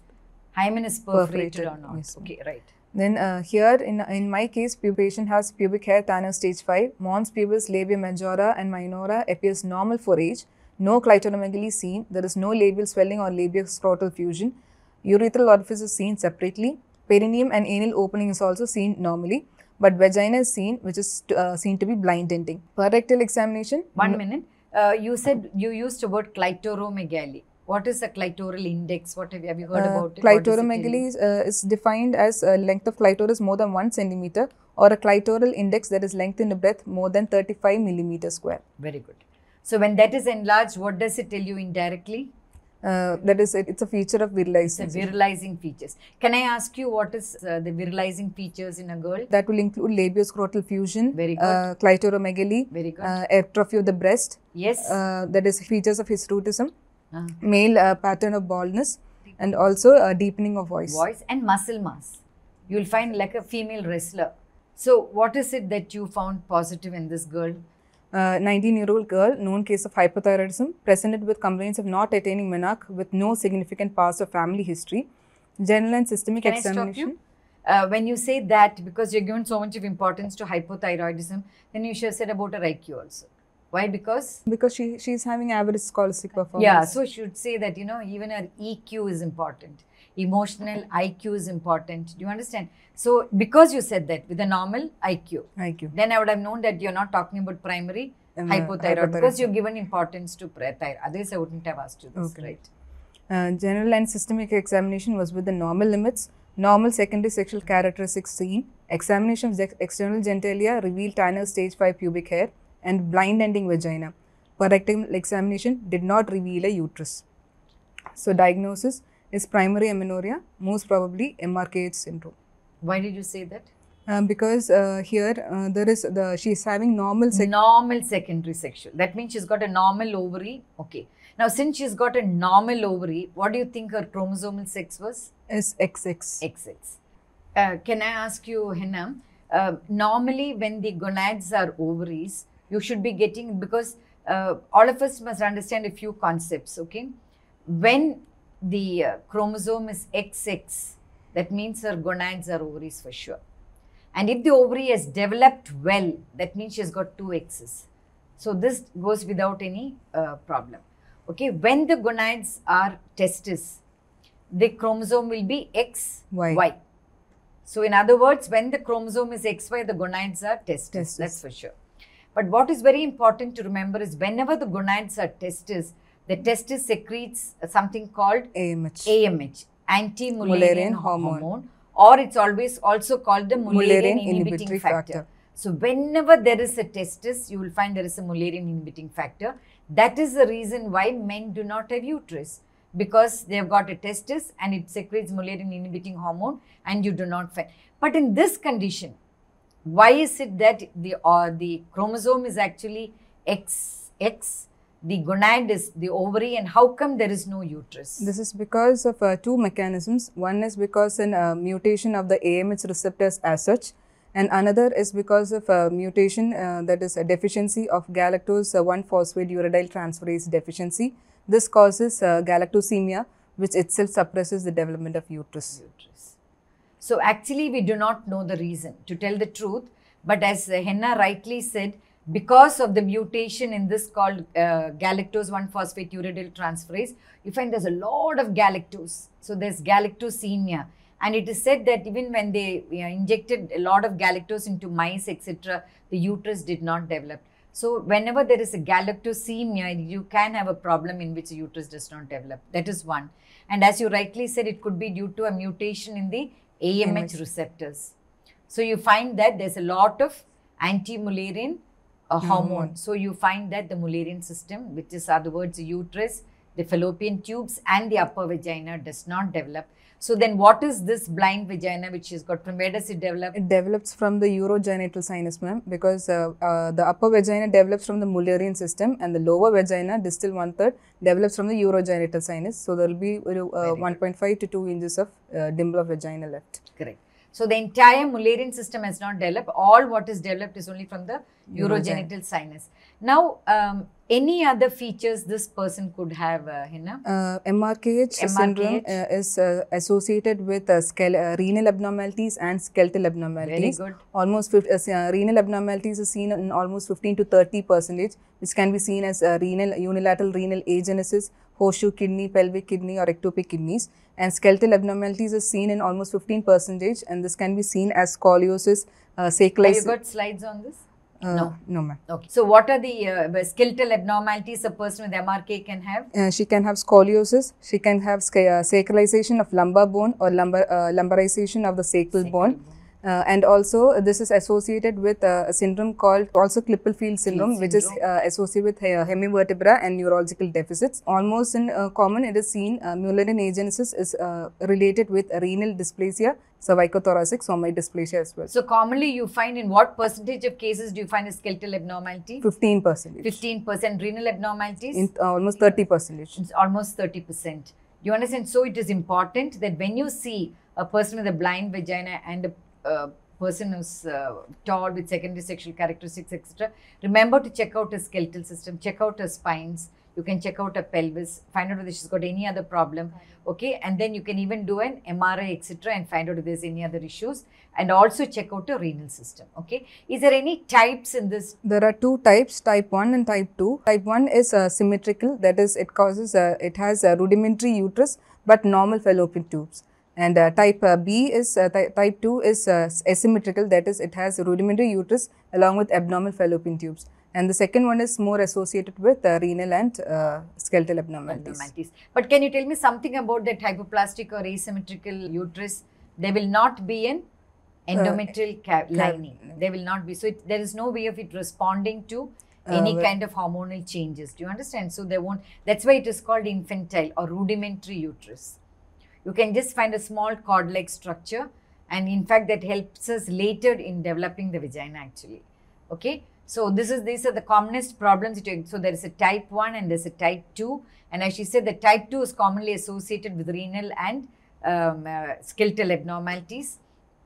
Hymen is perforated, Perforated, or not. yes. Okay, right. Then uh, here in in my case, patient has pubic hair Tanner stage 5, mons pubis, labia majora and minora appears normal for age, no clitoromegaly seen, there is no labial swelling or labioscrotal fusion, urethral orifice is seen separately, perineum and anal opening is also seen normally, but vagina is seen which is uh, seen to be blind denting. Per rectal examination, One minute. Uh, you said you used the word clitoromegaly. What is the clitoral index? What have you, have you heard Uh, about it? Clitoromegaly is, uh, is defined as a length of clitoris more than 1 centimeter or a clitoral index that is length in the breadth more than 35 millimeter square. Very good. So when that is enlarged, what does it tell you indirectly? Uh, that is, it, it's a feature of It's a virilizing features. Can I ask you what is uh, the virilizing features in a girl? That will include labioscrotal fusion, Very good. uh, clitoromegaly, Very good. uh, atrophy of the breast, yes. uh, that is features of hirsutism, Uh, male uh, pattern of baldness, and also uh, deepening of voice. voice and muscle mass. You will find like a female wrestler. So what is it that you found positive in this girl? Uh, 19 year old girl, known case of hypothyroidism, presented with complaints of not attaining menarche with no significant past or family history. General and systemic Can I stop examination. you? Uh, when you say that, because you're given so much of importance to hypothyroidism, then you should have said about her IQ also. Why? Because Because she she's having average scholastic performance. yeah, so should say that you know even her EQ is important, emotional IQ is important. Do you understand? So because you said that with a normal IQ, IQ. then I would have known that you're not talking about primary Um, hypothyroid because you've given importance to thyroid. Otherwise, I wouldn't have asked you this, Okay. right? Uh, general and systemic examination was with the normal limits. Normal secondary sexual characteristics seen. Examination of external genitalia revealed Tanner stage 5 pubic hair and blind ending vagina. Per rectal examination did not reveal a uterus. So diagnosis is primary amenorrhea, most probably MRKH syndrome. Why did you say that? Um, because uh, here uh, there is the she is having normal sex normal secondary sexual. That means she's got a normal ovary. Okay. Now, since she's got a normal ovary, what do you think her chromosomal sex was? is XX. XX. Uh, can I ask you, Henna? Uh, normally, when the gonads are ovaries, you should be getting because uh, all of us must understand a few concepts. Okay, when the uh, chromosome is XX, that means her gonads are ovaries for sure. And if the ovary has developed well, that means she's got two X's. So this goes without any uh, problem. Okay, when the gonads are testis, the chromosome will be XY. Y. So, in other words, when the chromosome is XY, the gonads are testis. Testis. That's for sure. But what is very important to remember is whenever the gonads are testis, the testis secretes something called AMH. AMH, anti-Mullerian hormone. hormone. or it's always also called the Mullerian, inhibiting, factor. factor. So, whenever there is a testis, you will find there is a Mullerian inhibiting factor. That is the reason why men do not have uterus because they have got a testis and it secretes Mullerian inhibiting hormone and you do not find. But in this condition, why is it that the or the chromosome is actually XX, the gonad is the ovary, and how come there is no uterus? This is because of uh, two mechanisms. One is because an uh, mutation of the AMH receptors as such, and another is because of a mutation uh, that is a deficiency of galactose uh, 1 phosphate uridyl transferase deficiency. This causes uh, galactosemia, which itself suppresses the development of uterus. uterus. So actually, we do not know the reason, to tell the truth. But as uh, Henna rightly said, because of the mutation in this called uh, galactose 1-phosphate uridyl transferase, you find there's a lot of galactose. So there's galactosemia. And it is said that even when they you know, injected a lot of galactose into mice, etc., the uterus did not develop. So whenever there is a galactosemia, you can have a problem in which the uterus does not develop. That is one. And as you rightly said, it could be due to a mutation in the AMH AMH. receptors. So you find that there's a lot of anti-Mullerian uh, hormone. Hormone. So you find that the Mullerian system, which is other words the uterus, the fallopian tubes and the upper vagina does not develop. So then what is this blind vagina which she's got from where does it develop? It develops from the urogenital sinus, ma'am, because uh, uh, the upper vagina develops from the Mullerian system and the lower vagina, distal one third, develops from the urogenital sinus. So there will be uh, 1.5 to 2 inches of uh, dimple of vagina left. Correct. So the entire Mullerian system has not developed. All what is developed is only from the urogenital sinus. Now, um, any other features this person could have, uh, Henna? Uh, MRKH, syndrome uh, is uh, associated with uh, uh, renal abnormalities and skeletal abnormalities. Very good. Almost fif- uh, renal abnormalities is seen in almost 15 to 30 percentage, which can be seen as uh, renal unilateral renal agenesis, horseshoe kidney, pelvic kidney, or ectopic kidneys. And skeletal abnormalities is seen in almost 15 percentage, and this can be seen as scoliosis, uh, Have you got slides on this? uh, no. no, ma'am. Okay. So what are the uh, skeletal abnormalities a person with MRK can have? Uh, she can have scoliosis. She can have sca- uh, sacralization of lumbar bone or lumbar uh, lumbarization of the sacral bone. Uh, and also, uh, this is associated with uh, a syndrome called also Klippel-Feil syndrome, which is uh, associated with uh, hemivertebra and neurological deficits. Almost in uh, common, it is seen uh, Mullerian agenesis is uh, related with renal dysplasia, cervicothoracic somite dysplasia as well. So commonly you find in what percentage of cases do you find a skeletal abnormality? 15 percent. 15% renal abnormalities? In uh, almost 30 percentage. it's almost 30%. You understand? So it is important that when you see a person with a blind vagina and a uh, person who's uh, tall with secondary sexual characteristics, etc., remember to check out her skeletal system, check out her spines. You can check out her pelvis, find out whether she's got any other problem. Okay, and then you can even do an MRI, etc., and find out if there's any other issues, and also check out the renal system. Okay, is there any types in this? There are two types, type 1 and type 2. Type 1 is uh, symmetrical, that is, it causes, uh, it has a rudimentary uterus but normal fallopian tubes. And uh, type uh, B is, uh, ty- type 2 is uh, asymmetrical, that is, it has a rudimentary uterus along with abnormal fallopian tubes. And the second one is more associated with uh, renal and uh, skeletal abnormalities. abnormalities. But can you tell me something about that hypoplastic or asymmetrical uterus? There will not be an endometrial lining. There will not be. So it, there is no way of it responding to any kind of hormonal changes. Do you understand? So they won't. That's why it is called infantile or rudimentary uterus. You can just find a small cord-like structure, and in fact, that helps us later in developing the vagina. Actually, okay. So this is these are the commonest problems. So there is a type one and there's a type two, and as she said, the type two is commonly associated with renal and um, uh, skeletal abnormalities.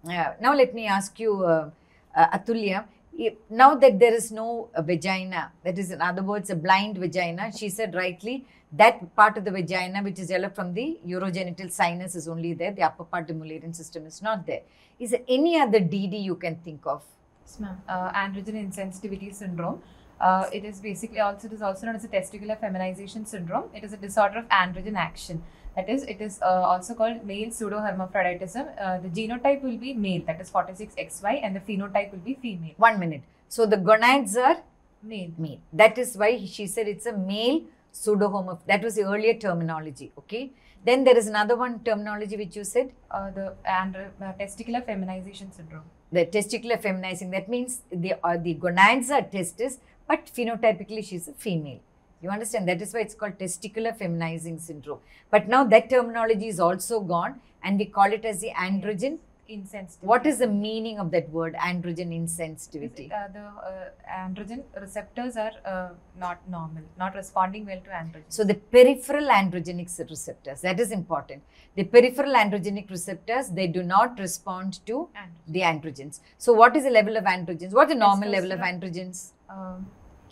Uh, now let me ask you, uh, uh, Atulya. if- Now that there is no vagina, that is in other words a blind vagina, she said rightly that part of the vagina which is developed from the urogenital sinus is only there. The upper part, the Mullerian system, is not there. Is there any other DD you can think of? Yes, ma'am. Uh, androgen insensitivity syndrome. Uh, it is basically also it is also known as a testicular feminization syndrome. It is a disorder of androgen action. That is, it is uh, also called male pseudohermaphroditism. Uh, the genotype will be male, that is 46XY, and the phenotype will be female. One minute. So the gonads are Male. male. That is why she said it's a male pseudohomoph. That was the earlier terminology. Okay. Then there is another one terminology which you said Uh, the and uh, testicular feminization syndrome. the testicular feminizing. That means the uh, the gonads are testis, but phenotypically she's a female. You understand? That is why it's called testicular feminizing syndrome. But now that terminology is also gone, and we call it as the androgen. Insensitivity. What is the meaning of that word, androgen insensitivity? Uh, the uh, androgen receptors are uh, not normal, not responding well to androgen. So the peripheral androgenic receptors, that is important. The peripheral androgenic receptors, they do not respond to androgen. the androgens. So what is the level of androgens? What's the normal level of androgens? Um,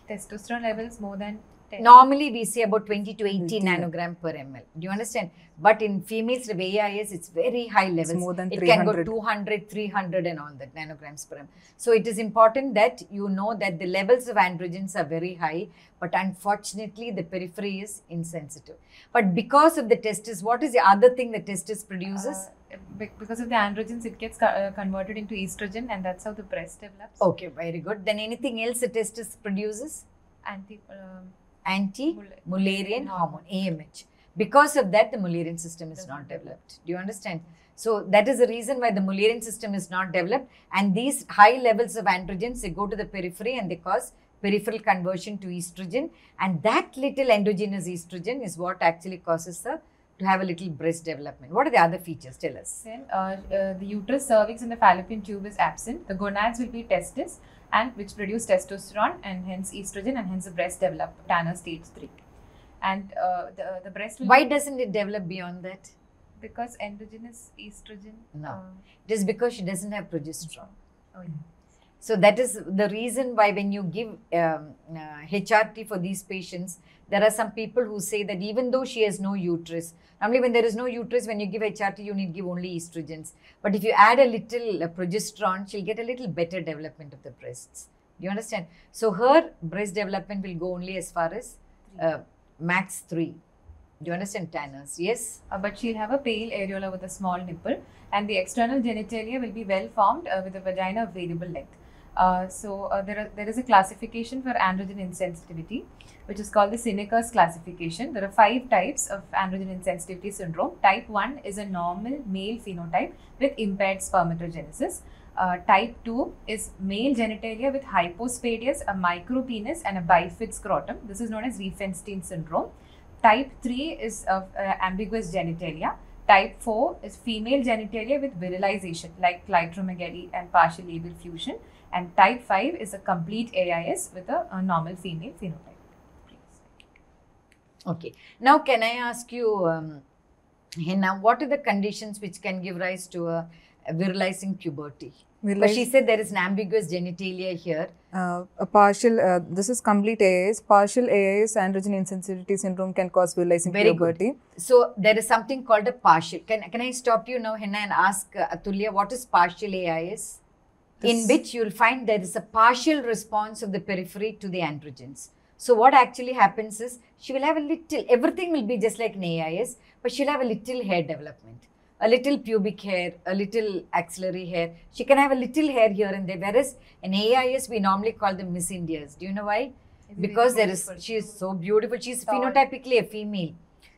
testosterone levels more than 10. Normally we see about 20 to 80 80. nanogram per ml. Do you understand? But in females of AIS, it's very high levels. more than it can go 300. 200, 300 and all that nanograms per ml. So it is important that you know that the levels of androgens are very high, but unfortunately the periphery is insensitive. But because of the testis, what is the other thing the testis produces? Uh, because of the androgens, it gets uh, converted into estrogen, and that's how the breast develops. okay, very good. Then anything else the testis produces? Anti. Um, Anti Mull- Mullerian hormone. AMH. Because of that, the Mullerian system is not not developed. Do you understand? So that is the reason why the Mullerian system is not developed. And these high levels of androgens, they go to the periphery and they cause peripheral conversion to estrogen, and that little endogenous estrogen is what actually causes the to have a little breast development. What are the other features? Tell us. Then uh, uh, the uterus, cervix, and the fallopian tube is absent. The gonads will be testis, and which produce testosterone and hence estrogen, and hence the breast develop Tanner stage three. And uh, the the breast will Why doesn't it develop beyond that? because endogenous estrogen. No. uh, It is because she doesn't have progesterone. oh, yeah. So that is the reason why when you give um, uh, HRT for these patients, there are some people who say that even though she has no uterus, normally when there is no uterus, when you give HRT, you need to give only estrogens. But if you add a little uh, progesterone, she'll get a little better development of the breasts. Do you understand? So her breast development will go only as far as uh, max three. Do you understand, Tanners? Yes. Uh, but she'll have a pale areola with a small nipple, and the external genitalia will be well formed uh, with a vagina of variable length. Uh, so uh, there, are, there is a classification for androgen insensitivity, which is called the Sineker's classification. There are five types of androgen insensitivity syndrome. Type 1 is a normal male phenotype with impaired spermatogenesis. Uh, type 2 is male genitalia with hypospadias, a micropenis, and a bifid scrotum. This is known as Reifenstein syndrome. Type 3 is of uh, ambiguous genitalia. Type 4 is female genitalia with virilization like clitomegaly and partial labial fusion. And type 5 is a complete AIS with a, a normal female phenotype. Okay. Now, can I ask you, um, Henna, what are the conditions which can give rise to a, a virilizing puberty? We'll But she said there is an ambiguous genitalia here. uh, a partial, uh, this is complete AIS. Partial AIS androgen insensitivity syndrome can cause virilizing Very good. So there is something called a partial. Can, can I stop you now, Henna, and ask uh, Atulya what is partial AIS? In which you'll find there is a partial response of the periphery to the androgens. So what actually happens is she will have a little, everything will be just like an AIS, but she'll have a little hair development, a little pubic hair, a little axillary hair. She can have a little hair here and there. Whereas an AIS, we normally call them Miss Indias. Do you know why? It's because there is she is so beautiful she's Tall. phenotypically a female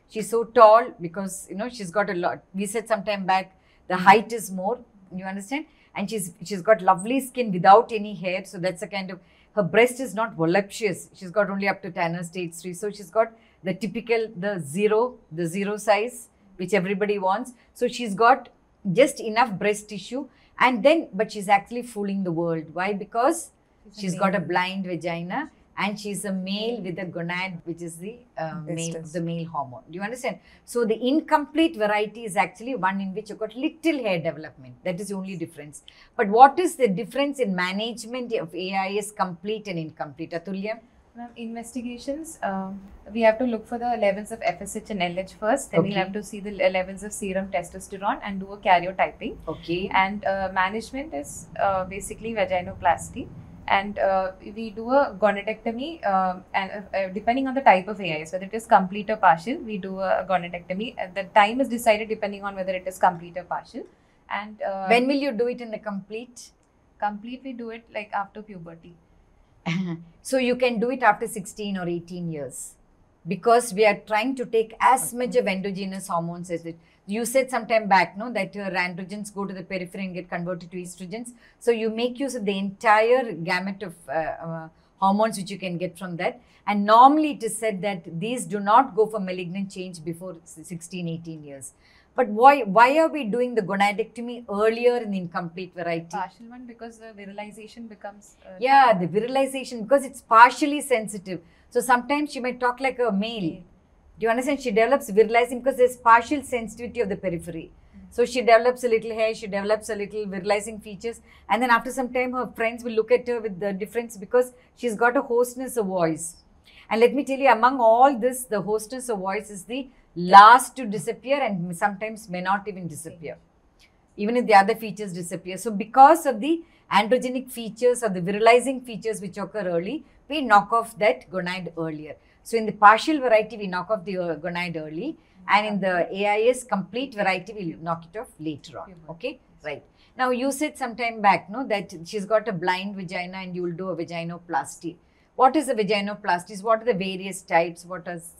she's so tall because you know she's got a lot we said sometime back the hmm. height is more you understand and she's she's got lovely skin without any hair. So that's a kind of her breast is not voluptuous. She's got only up to tanner stage 3 so she's got the typical the zero the zero size which everybody wants. So she's got just enough breast tissue. And then but she's actually fooling the world. Why? Because she's got a blind vagina and she's a male with a gonad which is the uh, male the male hormone. Do you understand? So the incomplete variety is actually one in which you've got little hair development. That is the only difference. But what is the difference in management of ais complete and incomplete. Atulya Ma'am, investigations, um, we have to look for the levels of FSH and LH first. Then we'll have to see the levels of serum testosterone and do a karyotyping. okay. And uh, management is uh, basically vaginoplasty. And uh, we do a gonadectomy, um and uh, uh, depending on the type of AIS, whether it is complete or partial, we do a gonadectomy. The time is decided depending on whether it is complete or partial. And uh, when will you do it in the complete complete, we do it like after puberty. *laughs* so you can do it after 16 or 18 years because we are trying to take as much of endogenous hormones as it you said some time back no that your androgens go to the periphery and get converted to estrogens so you make use of the entire gamut of uh, uh, hormones which you can get from that and normally it is said that these do not go for malignant change before 16 18 years but why why are we doing the gonadectomy earlier in the incomplete variety Partial one because the virilization becomes. Uh, yeah, the virilization because it's partially sensitive. So sometimes she might talk like a male. Do you understand? She develops virilizing because there's partial sensitivity of the periphery. So she develops a little hair, she develops a little virilizing features, and then after some time, her friends will look at her with the difference because she's got a hoarseness of voice. And let me tell you, among all this, the hoarseness of voice is the last to disappear and sometimes may not even disappear even if the other features disappear. So, because of the androgenic features or the virilizing features which occur early, we knock off that gonad earlier. So, in the partial variety, we knock off the gonad early, and in the AIS complete variety, we'll knock it off later on. Okay, right. Now, you said some time back, no, that she's got a blind vagina and you will do a vaginoplasty. What is a vaginoplasty? What are the various types? What is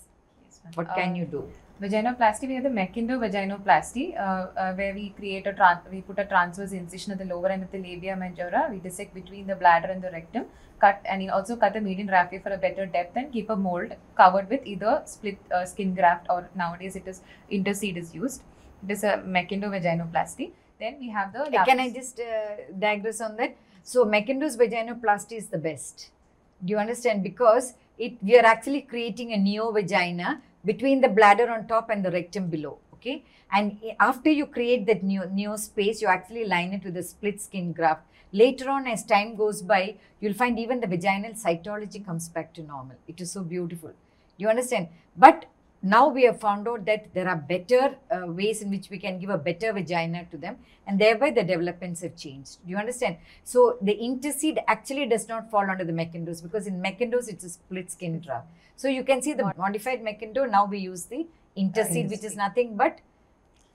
what can Uh, you do? Vaginoplasty, we have the McIndoe vaginoplasty, uh, uh, where we create a tran- we put a transverse incision at the lower end of the labia majora. We dissect between the bladder and the rectum, cut and also cut the median raphe for a better depth and keep a mold covered with either split uh, skin graft or nowadays it is Interceed is used. It is a McIndoe vaginoplasty. Then we have the Can I just uh, digress on that? So, McIndoe's vaginoplasty is the best. Do you understand? Because it we are actually creating a neo vagina between the bladder on top and the rectum below. Okay, and after you create that new, neo space, you actually line it with a split skin graft. Later on, as time goes by, you'll find even the vaginal cytology comes back to normal. It is so beautiful. You understand? But now we have found out that there are better uh, ways in which we can give a better vagina to them and thereby the developments have changed. Do you understand? So the Interceed actually does not fall under the McIndoe's because in McIndoe's it's a split skin graft. So you can see the modified McIndoe, now we use the Interceed which is nothing but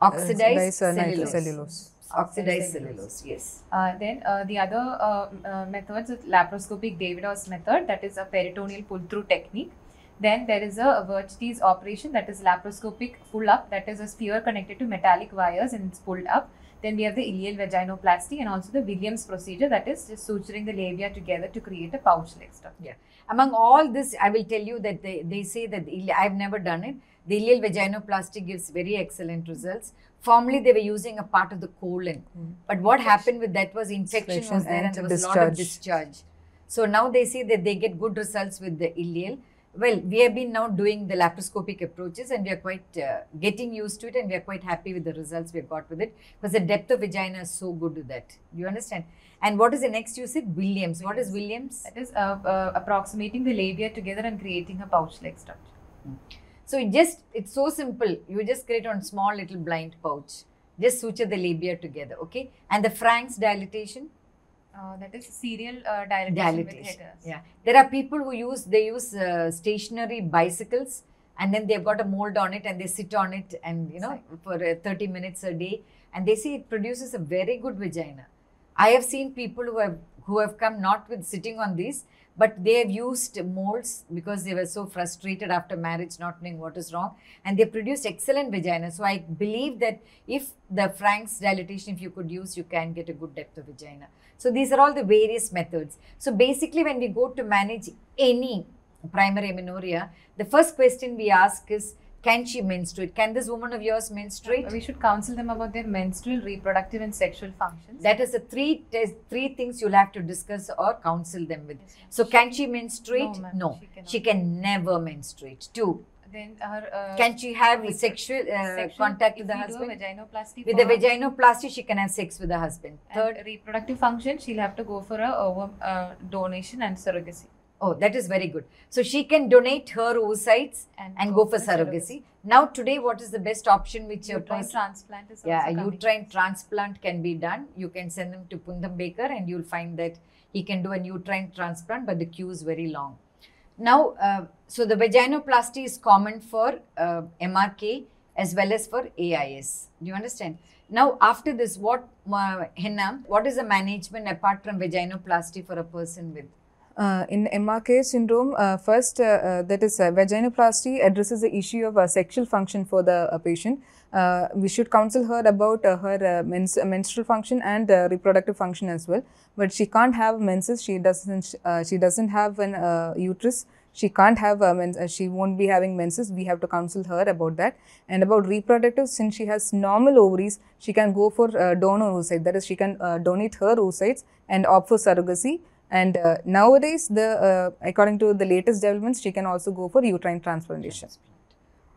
oxidized uh, cellulose. nitrocellulose. Oxidized cellulose, yes. Uh, then uh, the other uh, uh, methods is laparoscopic Davidoff method, that is a peritoneal pull-through technique. Then there is a Wertsch's operation, that is laparoscopic pull-up, that is a sphere connected to metallic wires and it's pulled up. Then we have the ileal vaginoplasty and also the Williams procedure, that is just suturing the labia together to create a pouch leg structure. Among all this, I will tell you that they, they say that the I've never done it. The ileal vaginoplasty gives very excellent results. Formerly, they were using a part of the colon, but what happened with that was infection was there and there was a lot of discharge. discharge. So now they say that they get good results with the ileal. Well, we have been now doing the laparoscopic approaches and we are quite uh, getting used to it and we are quite happy with the results we have got with it because the depth of vagina is so good with that. You understand? And what is the next you said? Williams. What is Williams? That is uh, uh, approximating the labia together and creating a pouch-like structure. So it just it's so simple. You just create on small little blind pouch. Just suture the labia together, okay? And the Frank's dilatation, Uh, that is serial uh, dilatation, dilatation. Yeah, there are people who use they use uh, stationary bicycles, and then they've got a mold on it, and they sit on it, and you know for uh, thirty minutes a day, and they see it produces a very good vagina. I have seen people who have who have come not with sitting on these, but they have used molds because they were so frustrated after marriage, not knowing what is wrong, and they produced excellent vagina. So I believe that if the Frank's dilatation, if you could use, you can get a good depth of vagina. So these are all the various methods. So basically, when we go to manage any primary amenorrhea, the first question we ask is, can she menstruate? Can this woman of yours menstruate? We should counsel them about their menstrual, reproductive, and sexual functions. That is the three three things you'll have to discuss or counsel them with. Yes. So can she menstruate? No, no. she. She can never menstruate. Two. then her uh, Can she have sexual, uh, sexual- contact with the husband? Vaginoplasty With the vaginoplasty, she can have sex with the husband. and Third, reproductive function, she'll have to go for a ovum uh, donation and surrogacy. Oh, that is very good. So she can donate her oocytes and go for surrogacy. Now today, what is the best option which your Uterine person? transplant is Yeah, also a uterine transplant can be done. You can send them to Puntambekar and you'll find that he can do a uterine transplant, but the queue is very long. Now, uh, so the vaginoplasty is common for uh, MRK as well as for AIS. Do you understand? Now, after this, what, uh, Henna, what is the management apart from vaginoplasty for a person with? Uh, in MRK syndrome, uh, first uh, uh, that is uh, vaginoplasty addresses the issue of uh, sexual function for the patient. We should counsel her about her mens- menstrual function and reproductive function as well. But she can't have menses. She doesn't. She doesn't have an uterus. She can't have. Mens- uh, she won't be having menses. We have to counsel her about that. And about reproductive, since she has normal ovaries, she can go for donor oocyte. That is, she can donate her oocytes and opt for surrogacy. And uh, nowadays, the uh, according to the latest developments, she can also go for uterine transplantation.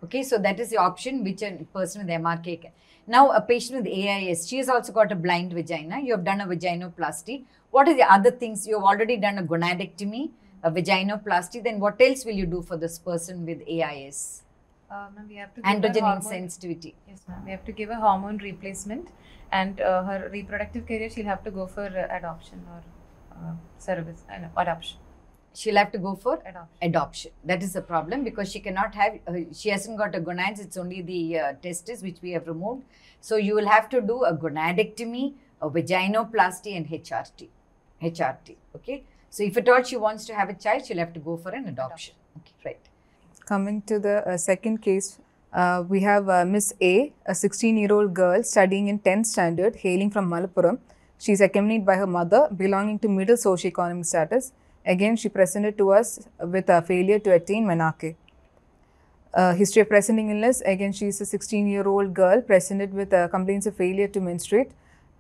Okay, so that is the option which a person with MRK can. Now, a patient with AIS, she has also got a blind vagina. You have done a vaginoplasty. What are the other things? You have already done a gonadectomy, a vaginoplasty. Then what else will you do for this person with AIS? Uh, we have to give Androgen insensitivity. Yes, ma'am. We have to give a hormone replacement, and uh, her reproductive career, she'll have to go for uh, adoption or uh, service, uh, no, adoption. She'll have to go for Adoption. adoption. That is the problem because she cannot have, uh, she hasn't got a gonads, it's only the uh, testis which we have removed. So you will have to do a gonadectomy, a vaginoplasty, and HRT. HRT. Okay. So if at all she wants to have a child, she'll have to go for an adoption. Okay, right. Coming to the uh, second case, Uh, we have uh, Miss A, a 16 year old girl studying in 10th standard, hailing from Malappuram. She is accompanied by her mother, belonging to middle socioeconomic status. Again, she presented to us with a failure to attain menarche. Uh, history of presenting illness. Again, she is a 16 year old girl presented with uh, complaints of failure to menstruate.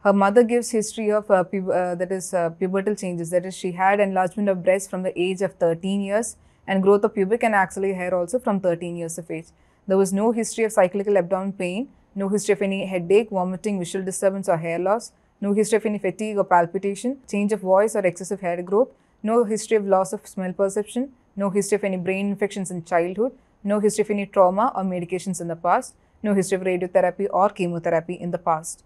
Her mother gives history of uh, uh, that is uh, pubertal changes. That is, she had enlargement of breast from the age of 13 years and growth of pubic and axillary hair also from 13 years of age. There was no history of cyclical abdominal pain, no history of any headache, vomiting, visual disturbance, or hair loss, no history of any fatigue or palpitation, change of voice or excessive hair growth, no history of loss of smell perception, no history of any brain infections in childhood, no history of any trauma or medications in the past, no history of radiotherapy or chemotherapy in the past.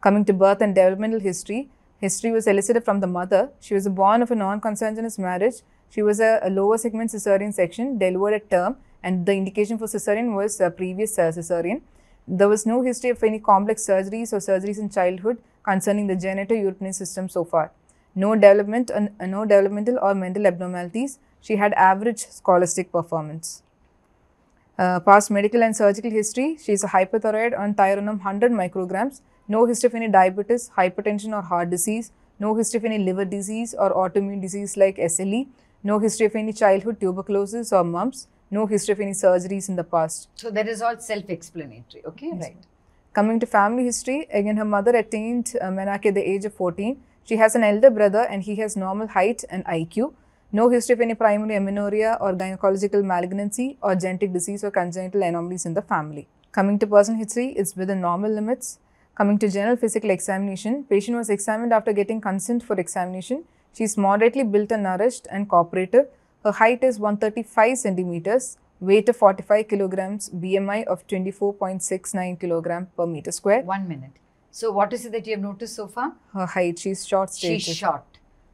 Coming to birth and developmental history, history was elicited from the mother. She was born of a non consanguineous marriage. She was a, a lower segment cesarean section, delivered at term, and the indication for cesarean was a previous uh, cesarean. There was no history of any complex surgeries or surgeries in childhood concerning the genital urinary system so far. No development, uh, no developmental or mental abnormalities. She had average scholastic performance. Uh, past medical and surgical history, she is a hypothyroid on thyronorm 100 micrograms. No history of any diabetes, hypertension or heart disease. No history of any liver disease or autoimmune disease like SLE. No history of any childhood tuberculosis or mumps. No history of any surgeries in the past. So that is all self-explanatory. Okay, Yes, right. Coming to family history, again, her mother attained uh, menarche at the age of 14. She has an elder brother and he has normal height and IQ. No history of any primary amenorrhea or gynecological malignancy or genetic disease or congenital anomalies in the family. Coming to personal history, it's within normal limits. Coming to general physical examination, patient was examined after getting consent for examination. She is moderately built and nourished and cooperative. Her height is 135 centimeters, weight of 45 kilograms, BMI of 24.69 kilogram per meter square. One minute. So what is it that you have noticed so far? Her height, she's short stature. She's short.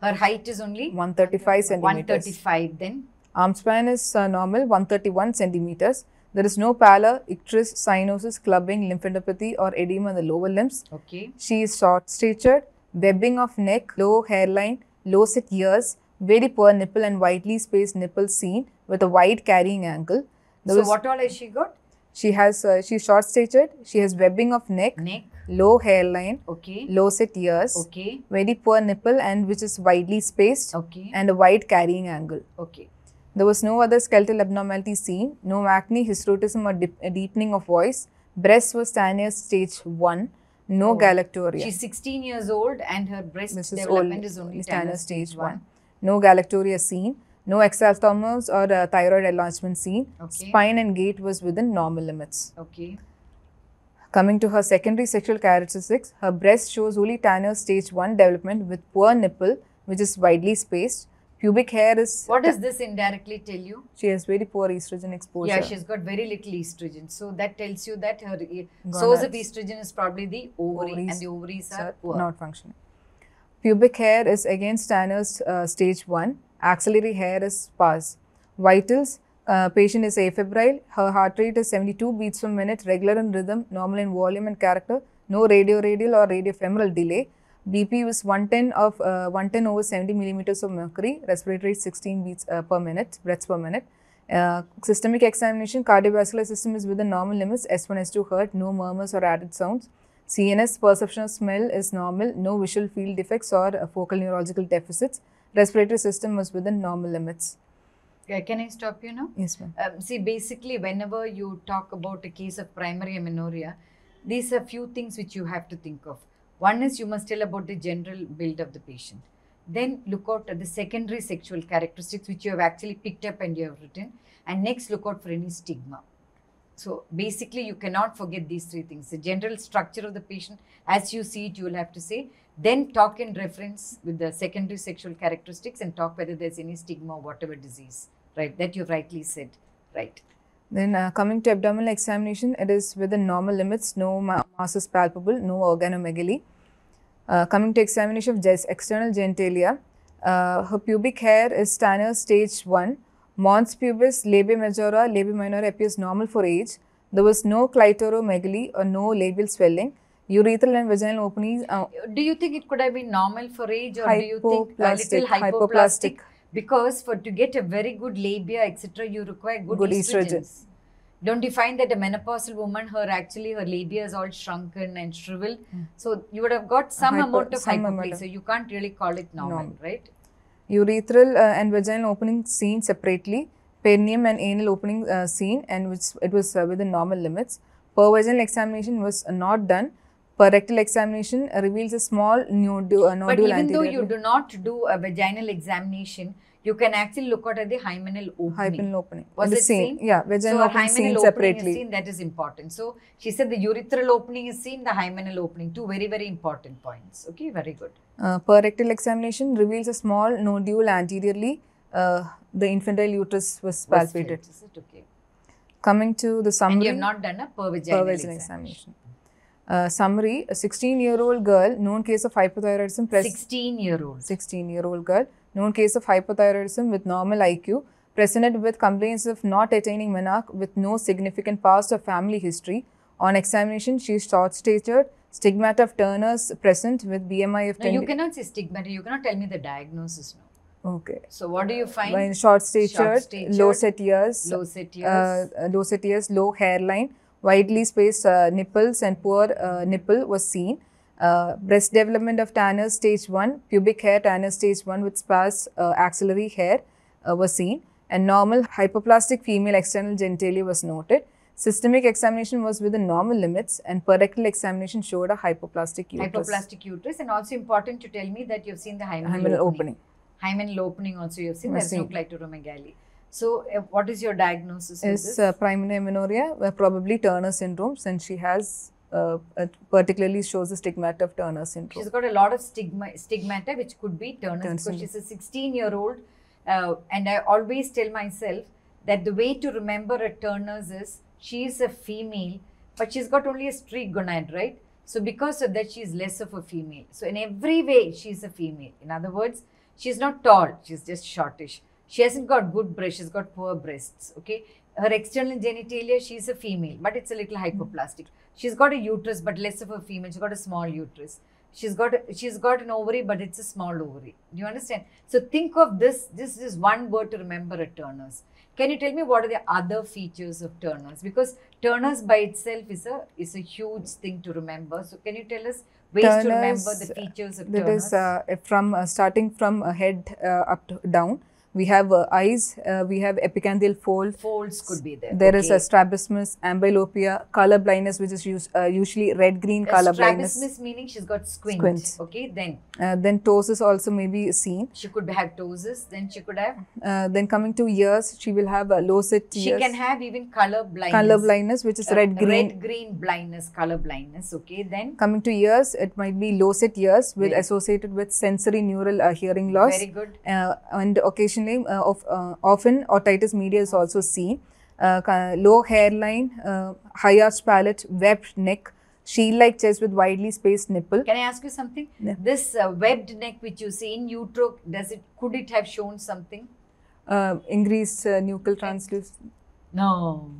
Her height is only 135 centimeters. 135 then. Arm span is uh, normal, 131 centimeters. There is no pallor, icterus, cyanosis, clubbing, lymphadenopathy or edema in the lower limbs. Okay. She is short statured, webbing of neck, low hairline, low set ears, very poor nipple and widely spaced nipple seen with a wide carrying angle. There so was- what all has she got? She has, uh, she's short statured, she has webbing of neck, Neck. low hairline, Okay. low set ears, Okay. very poor nipple and which is widely spaced Okay. and a wide carrying angle. Okay. There was no other skeletal abnormality seen, no acne, hirsutism or dip- deepening of voice. Breast was Tanner's stage 1, no Oh, galactorrhea. She's 16 years old and her breast Mrs. development Old- is only Tanner Tanner stage stage 1. 1. No galactorrhea seen, no exophthalmos or uh, thyroid enlargement seen. Okay. Spine and gait was within normal limits. Okay. Coming to her secondary sexual characteristics, her breast shows only Tanner stage 1 development with poor nipple, which is widely spaced. Pubic hair is. What does this indirectly tell you? She has very poor estrogen exposure. Yeah, she's got very little estrogen. So that tells you that her e- source of estrogen is probably the ovary Ovaries and the ovaries are are poor. not functioning. Pubic hair is again Tanner's uh, stage 1. Axillary hair is sparse. Vitals, uh, patient is afebrile. Her heart rate is 72 beats per minute, regular in rhythm, normal in volume and character. No radioradial or radiofemoral delay. BP was 110 of uh, 110 over 70 millimeters of mercury. Respiratory rate 16 beats uh, per minute, breaths per minute. Uh, systemic examination, cardiovascular system is within normal limits. S1, S2 hurt, no murmurs or added sounds. CNS perception of smell is normal, no visual field defects or uh, focal neurological deficits. Respiratory system was within normal limits. Can I stop you now? Yes, ma'am. Um, see, basically, whenever you talk about a case of primary amenorrhea, these are few things which you have to think of. One is you must tell about the general build of the patient. Then look out at the secondary sexual characteristics which you have actually picked up and you have written. And next, look out for any stigma. So basically, you cannot forget these three things. The general structure of the patient, as you see it, you will have to say. Then talk in reference with the secondary sexual characteristics and talk whether there's any stigma or whatever disease. Right? That you rightly said. Right. Then uh, coming to abdominal examination, it is within normal limits, no ma- mass is palpable, no organomegaly. Uh, coming to examination of external genitalia, uh, her pubic hair is Tanner stage 1. Mons pubis, labia majora, labia minor appears normal for age. There was no clitoromegaly or no labial swelling. Urethral and vaginal openings, uh, Do you think it could have been normal for age or do you think a little hypoplastic? Because for to get a very good labia, etc., you require good, Good estrogens. estrogen. Don't you find that a menopausal woman, her actually her labia is all shrunken and shriveled? So you would have got some Hyper- amount of hypoplasia. So You can't really call it normal, Normal. right? Urethral uh, and vaginal opening seen separately, perineum and anal opening uh, seen, and which it was uh, within normal limits. Per vaginal examination was not done. Per rectal examination reveals a small nodu- uh, But even though you do not do a vaginal examination, you can actually look out at the hymenal opening. hymenal opening. Was the it seen? Yeah, so vaginal a opening hymenal seen opening separately. is seen, that is important. So she said the urethral opening is seen, the hymenal opening. Two very, very important points. Okay, very good. Uh, per rectal examination reveals a small nodule anteriorly. Uh, the infantile uterus was Was palpated. it okay? Coming to the summary. And you have not done a per vaginal, per vaginal examination. examination. Uh, summary: A 16-year-old girl, known case of hypothyroidism, 16 year old. 16-year-old girl, known case of hypothyroidism with normal IQ, presented with complaints of not attaining menarche with no significant past or family history. On examination, she is short-statured, stigmata of Turner's present with BMI of No, 10. you cannot say stigma. You cannot tell me the diagnosis now. okay. So what do you find? When short-statured, Short-statured, low set ears, Low set uh, ears. uh, low set ears, low hairline, widely spaced uh, nipples, and poor uh, nipple was seen. Uh, breast development of Tanner's stage 1, pubic hair Tanner's stage 1 with sparse uh, axillary hair uh, was seen, and normal hypoplastic female external genitalia was noted. Systemic examination was within normal limits, and per rectal examination showed a hypoplastic uterus. hypoplastic uterus and also important to tell me that you've seen the hymenal, Hymenal opening. opening. Hymenal opening also you've seen. There's no clitoromegaly. So uh, what is your diagnosis is uh, primary amenorrhea, uh, probably Turner syndrome, since she has uh, uh, particularly shows the stigmata of Turner syndrome. She's got a lot of stigma, stigmata which could be Turner's Turner's because she's a 16 year old. Uh, and I always tell myself that the way to remember a Turner's is she is a female, but she's got only a streak gonad, right? So because of that, she's less of a female. So in every way, she's a female. In other words, she's not tall, she's just shortish. She hasn't got good breasts, she's got poor breasts. Okay. Her external genitalia, she's a female, but it's a little hypoplastic. She's got a uterus, but less of a female. She's got a small uterus. She's got a, she's got an ovary, but it's a small ovary. Do you understand? So think of this. This is one word to remember at Turner's. Can you tell me what are the other features of Turner's? Because Turner's by itself is a is a huge thing to remember. So can you tell us ways to remember the features of That Turner's? is uh, from uh, starting from uh, head uh, up to down. We have uh, eyes, uh, we have epicanthial fold. Folds could be there. There is a strabismus, amblyopia, color blindness, which is us- uh, usually red green A color blindness. strabismus meaning she's got squint. Squint. Okay, then Uh, then ptosis also may be seen. she could have ptosis. Then she could have. Uh, then coming to ears, she will have a low set She ears. can have even color blindness. color blindness, which is Uh, red green. Red green blindness, color blindness. Okay, then Coming to ears, it might be low set ears with associated with sensory neural uh, hearing loss. very good. uh, and occasionally, uh, of, uh, often otitis media is also seen. Uh, low hairline, uh, high arched palate, webbed neck, shield-like chest with widely spaced nipple. Can I ask you something? Yeah. This uh, webbed neck which you see in utero, does it could it have shown something? Uh, increased uh, nuchal No.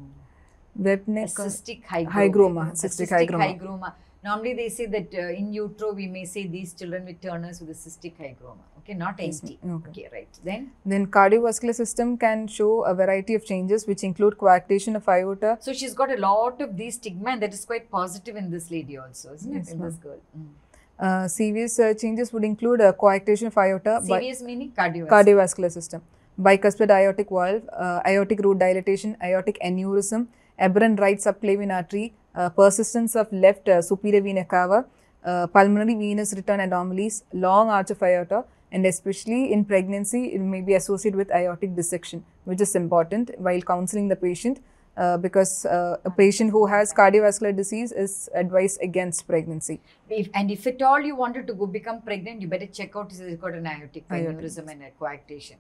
webbed neck. cystic hygroma. hygroma, cystic cystic hygroma. hygroma. Normally they say that uh, in utero we may say these children with Turner's with a cystic hygroma. Okay, not ma'am. Okay. Okay, right. Then Then cardiovascular system can show a variety of changes which include coarctation of aorta, so she's got a lot of these stigma and that is quite positive in this lady also, isn't Yes, it? In this girl. Mm. Uh, serious uh, changes would include uh, coarctation of aorta, bi- Serious meaning cardiovascular. cardiovascular system, bicuspid aortic valve, uh, aortic root dilatation, aortic aneurysm, aberrant right subclavian artery, persistence of left uh, superior vena cava, uh, pulmonary venous return anomalies, long arch of aorta, and especially in pregnancy, it may be associated with aortic dissection, which is important while counseling the patient. Uh, because uh, a patient who has cardiovascular disease is advised against pregnancy. If, and if at all you wanted to go become pregnant, you better check out if it's got an aortic Aortic. aneurysm and a coarctation.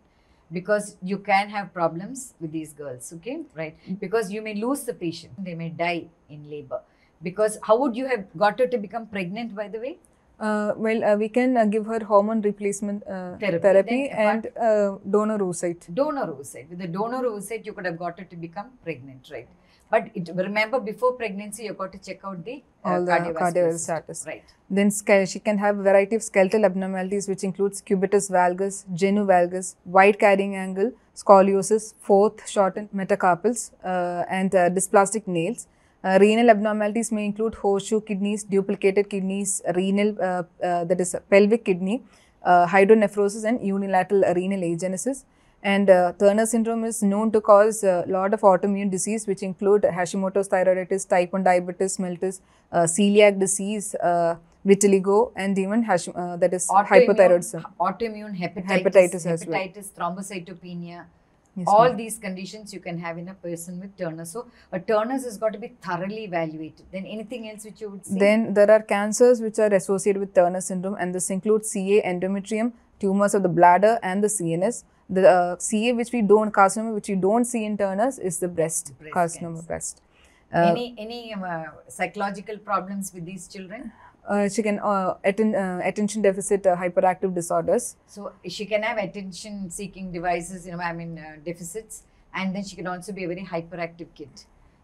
Because you can have problems with these girls, okay? Right? Because you may lose the patient, they may die in labor. Because how would you have got her to become pregnant, by the way? Uh, well, uh, we can uh, give her hormone replacement uh, Therapy. therapy, and uh, donor oocyte. Donor oocyte. With the donor oocyte, you could have got her to become pregnant, right? But it, remember, before pregnancy, you've got to check out the uh, All the cardiovascular status. Right. Then she can have variety of skeletal abnormalities which includes cubitus valgus, genu valgus, wide carrying angle, scoliosis, fourth shortened metacarpals, uh, and uh, dysplastic nails. Uh, renal abnormalities may include horseshoe kidneys, duplicated kidneys, renal, uh, uh, that is pelvic kidney, uh, hydronephrosis, and unilateral renal agenesis. And uh, Turner syndrome is known to cause a lot of autoimmune disease, which include Hashimoto's thyroiditis, type 1 diabetes mellitus, uh, celiac disease, uh, vitiligo, and even Hashim- uh, that is hypothyroidism. autoimmune hepatitis, Hepatitis as well. hepatitis, thrombocytopenia. Yes, all these conditions you can have in a person with Turner. So a Turner's has got to be thoroughly evaluated. Then anything else which you would say? Then there are cancers which are associated with Turner syndrome, and this includes CA, endometrium, tumors of the bladder, and the CNS. The uh, CA, which we don't carcinoma, which we don't see in Turner's, is the breast, Breast carcinoma cancer. breast. Uh, any any uh, psychological problems with these children? uh, she can uh, atten- uh, attention deficit uh, hyperactive disorders. So she can have attention seeking devices, you know, I mean uh, deficits, and then she can also be a very hyperactive kid.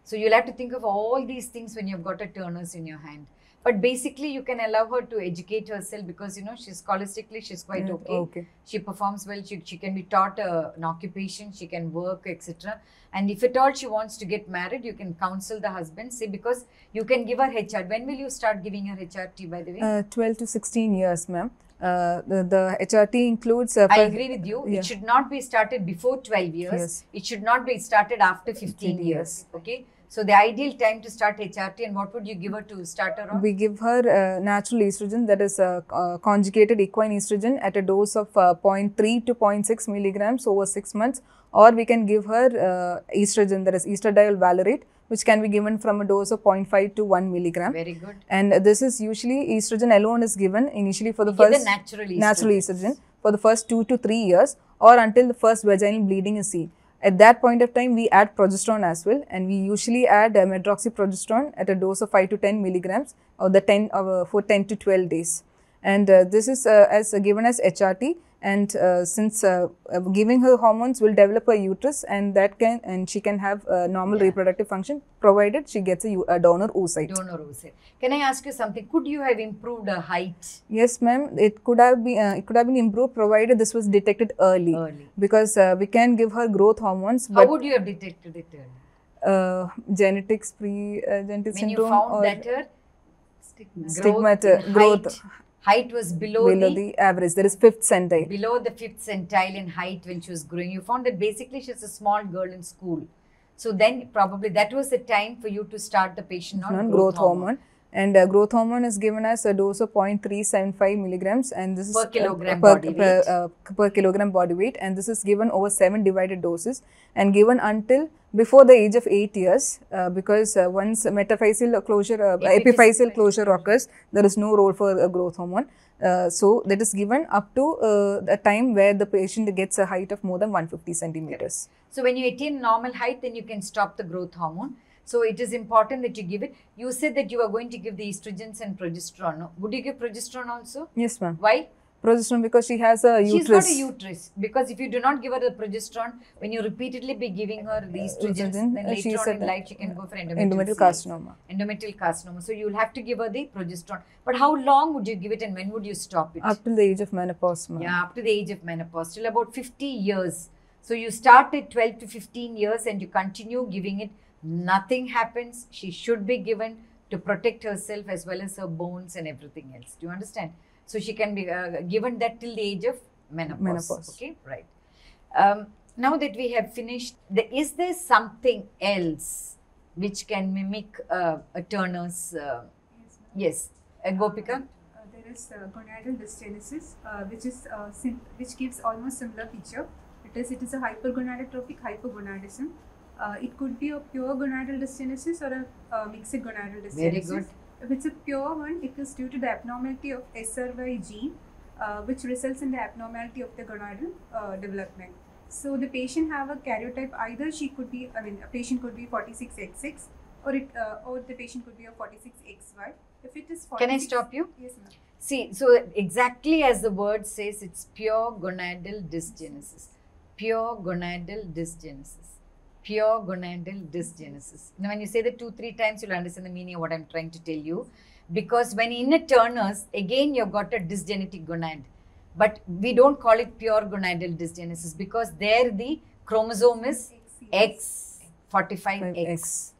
So you'll have to think of all these things when you've got a Turner's in your hand. But basically, you can allow her to educate herself because you know she's scholastically she's quite okay. okay. She performs well. She, she can be taught uh, an occupation. She can work, etc. And if at all she wants to get married, you can counsel the husband. Say because you can give her HRT. When will you start giving her HRT? By the way, Uh, 12 to 16 years, ma'am. Uh, the, the HRT includes. Uh, I agree with you. yeah. It should not be started before 12 years. Yes. It should not be started after 15, 15 years. years. Okay. So the ideal time to start HRT and what would you give her to start her on? We give her uh, natural estrogen, that is uh, uh, conjugated equine estrogen at a dose of uh, 0.3 to 0.6 milligrams over 6 months, or we can give her uh, estrogen, that is estradiol valerate, which can be given from a dose of 0.5 to 1 milligram. Very good. And this is usually estrogen alone is given initially for the the first natural estrogen. natural estrogen for the first 2 to 3 years or until the first vaginal bleeding is seen. At that point of time, we add progesterone as well, and we usually add uh, medroxyprogesterone at a dose of 5 to 10 milligrams or the 10 uh, for 10 to 12 days. And uh, this is uh, as uh, given as HRT. And uh, since uh, uh, giving her hormones will develop a uterus, and that can and she can have uh, normal Yeah. reproductive function provided she gets a donor oocyte. Donor oocyte. Can I ask you something? Could you have improved her height Yes, ma'am. It could have been uh, it could have been improved provided this was detected early. early? because uh, we can give her growth hormones, How would you have detected it early? uh, genetics pre uh, genetic When you syndrome found or that her stigmata growth, growth height, was below, below the, the average. There is fifth centile. below the fifth centile in height when she was growing. You found that basically she's a small girl in school. So then probably that was the time for you to start the patient on growth, growth hormone. And uh, growth hormone is given as a dose of 0.375 milligrams, and this is Per uh, kilogram per, body per, weight. uh, per kilogram body weight, and this is given over seven divided doses, and given until before the age of eight years, uh, because uh, once metaphyseal closure, uh, Epiphyseal closure occurs, there is no role for growth hormone. Uh, so that is given up to uh, a time where the patient gets a height of more than 150 centimeters. So when you attain normal height, then you can stop the growth hormone. So it is important that you give it. You said that you are going to give the estrogens and progesterone. Would you give progesterone also? Yes, ma'am. Why? Progesterone because she has a uterus. She's got a uterus. Because if you do not give her the progesterone, when you repeatedly be giving her the estrogens, estrogen, then uh, later on in life she can go for endometrial, endometrial carcinoma. Endometrial carcinoma. So you'll have to give her the progesterone. But how long would you give it and when would you stop it? Up till the age of menopause, ma'am. Yeah, up to the age of menopause, till about 50 years. So you start at 12 to 15 years and you continue giving it. Nothing happens. She should be given to protect herself as well as her bones and everything else. Do you understand? So she can be uh, given that till the age of menopause. Menopause. Okay, right. Um, now that we have finished, the, is there something else which can mimic uh, a Turner's? Uh, Yes, ma'am. yes, uh, Gopika. Uh, there is uh, gonadal dysgenesis, uh, which is uh, sim- which gives almost similar picture. It is it is a hypergonadotrophic hypogonadism. Uh, it could be a pure gonadal dysgenesis or a uh, mixed gonadal dysgenesis. Very good. If it's a pure one, it is due to the abnormality of SRY gene, uh, which results in the abnormality of the gonadal uh, development. So the patient have a karyotype. Either she could be, I mean, a patient could be 46XX, or it, uh, or the patient could be a 46XY. If it is 46, Can I stop you? Yes, ma'am. See, so exactly as the word says, it's pure gonadal dysgenesis. Pure gonadal dysgenesis. Pure gonadal dysgenesis. Now, when you say that two, three times, you'll understand the meaning of what I'm trying to tell you. Because when in a Turner's, again, you've got a dysgenetic gonad. But we don't call it pure gonadal dysgenesis because there the chromosome is X45X. X.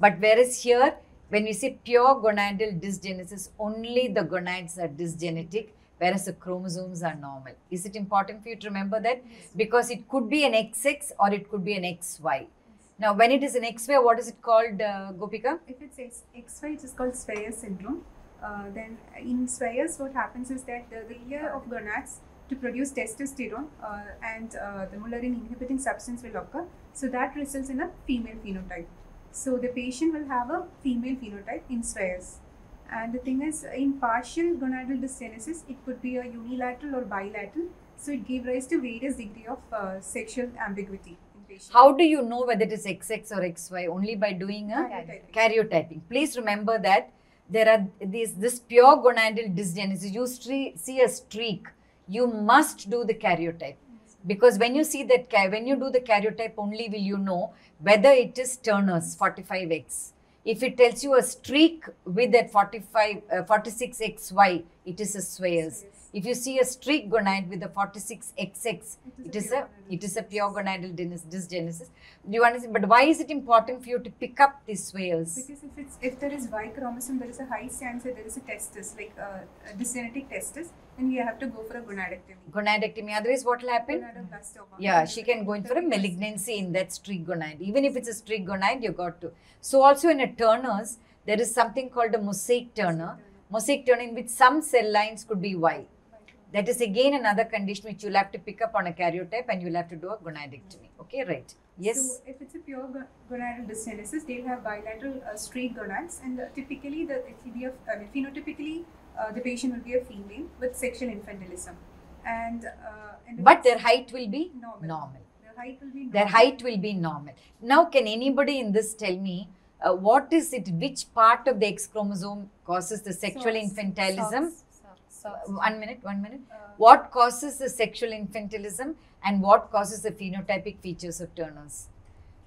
But whereas here, when we say pure gonadal dysgenesis, only the gonads are dysgenetic, whereas the chromosomes are normal. Is it important for you to remember that? Because it could be an XX or it could be an XY. Now, when it is an XY, what is it called, uh, Gopika? If it's X, XY, it is called Swyer syndrome. Uh, then in Swyer's, what happens is that the, the layer of gonads to produce testosterone uh, and uh, the Mullerian inhibiting substance will occur. So that results in a female phenotype. So the patient will have a female phenotype in Swyer's. And the thing is, in partial gonadal dysgenesis, it could be a unilateral or bilateral. So it gives rise to various degree of uh, sexual ambiguity. How do you know whether it is XX or XY? Only by doing a Karyotyping. karyotyping. Please remember that there are these this pure gonadal dysgenesis. You see a streak, you must do the karyotype because when you see that when you do the karyotype only will you know whether it is Turner's 45x. If it tells you a streak with that 45 uh, 46xy, it is a Swyer's. If you see a streak gonad with a 46xx, it is a it is a pure gonadal dys- dysgenesis. Do you understand? But why is it important for you to pick up these Swyers? Because if it's if there is Y chromosome, there is a high chance that there is a testis, like uh, a dysgenetic testis, and we have to go for a gonadectomy. Gonadectomy. Otherwise, what will happen? Yeah, she can go in for a malignancy in that streak gonad. Even if it's a streak gonad, you got to. So also in a Turner's, there is something called a mosaic Turner. Mosaic Turner in which some cell lines could be Y. That is again another condition which you'll have to pick up on a karyotype and you'll have to do a gonadectomy. Okay, right. Yes. So if it's a pure gonadal dysgenesis, they'll have bilateral uh, streak gonads, and uh, typically the it will be a, I mean, phenotypically uh, the patient will be a female with sexual infantilism, and uh, and but their height will be normal. normal. Their height will be Their height will be normal. Now, can anybody in this tell me uh, what is it, which part of the X chromosome causes the sexual Socks. infantilism? Socks. One minute, one minute. Uh, What causes the sexual infantilism and what causes the phenotypic features of Turner's?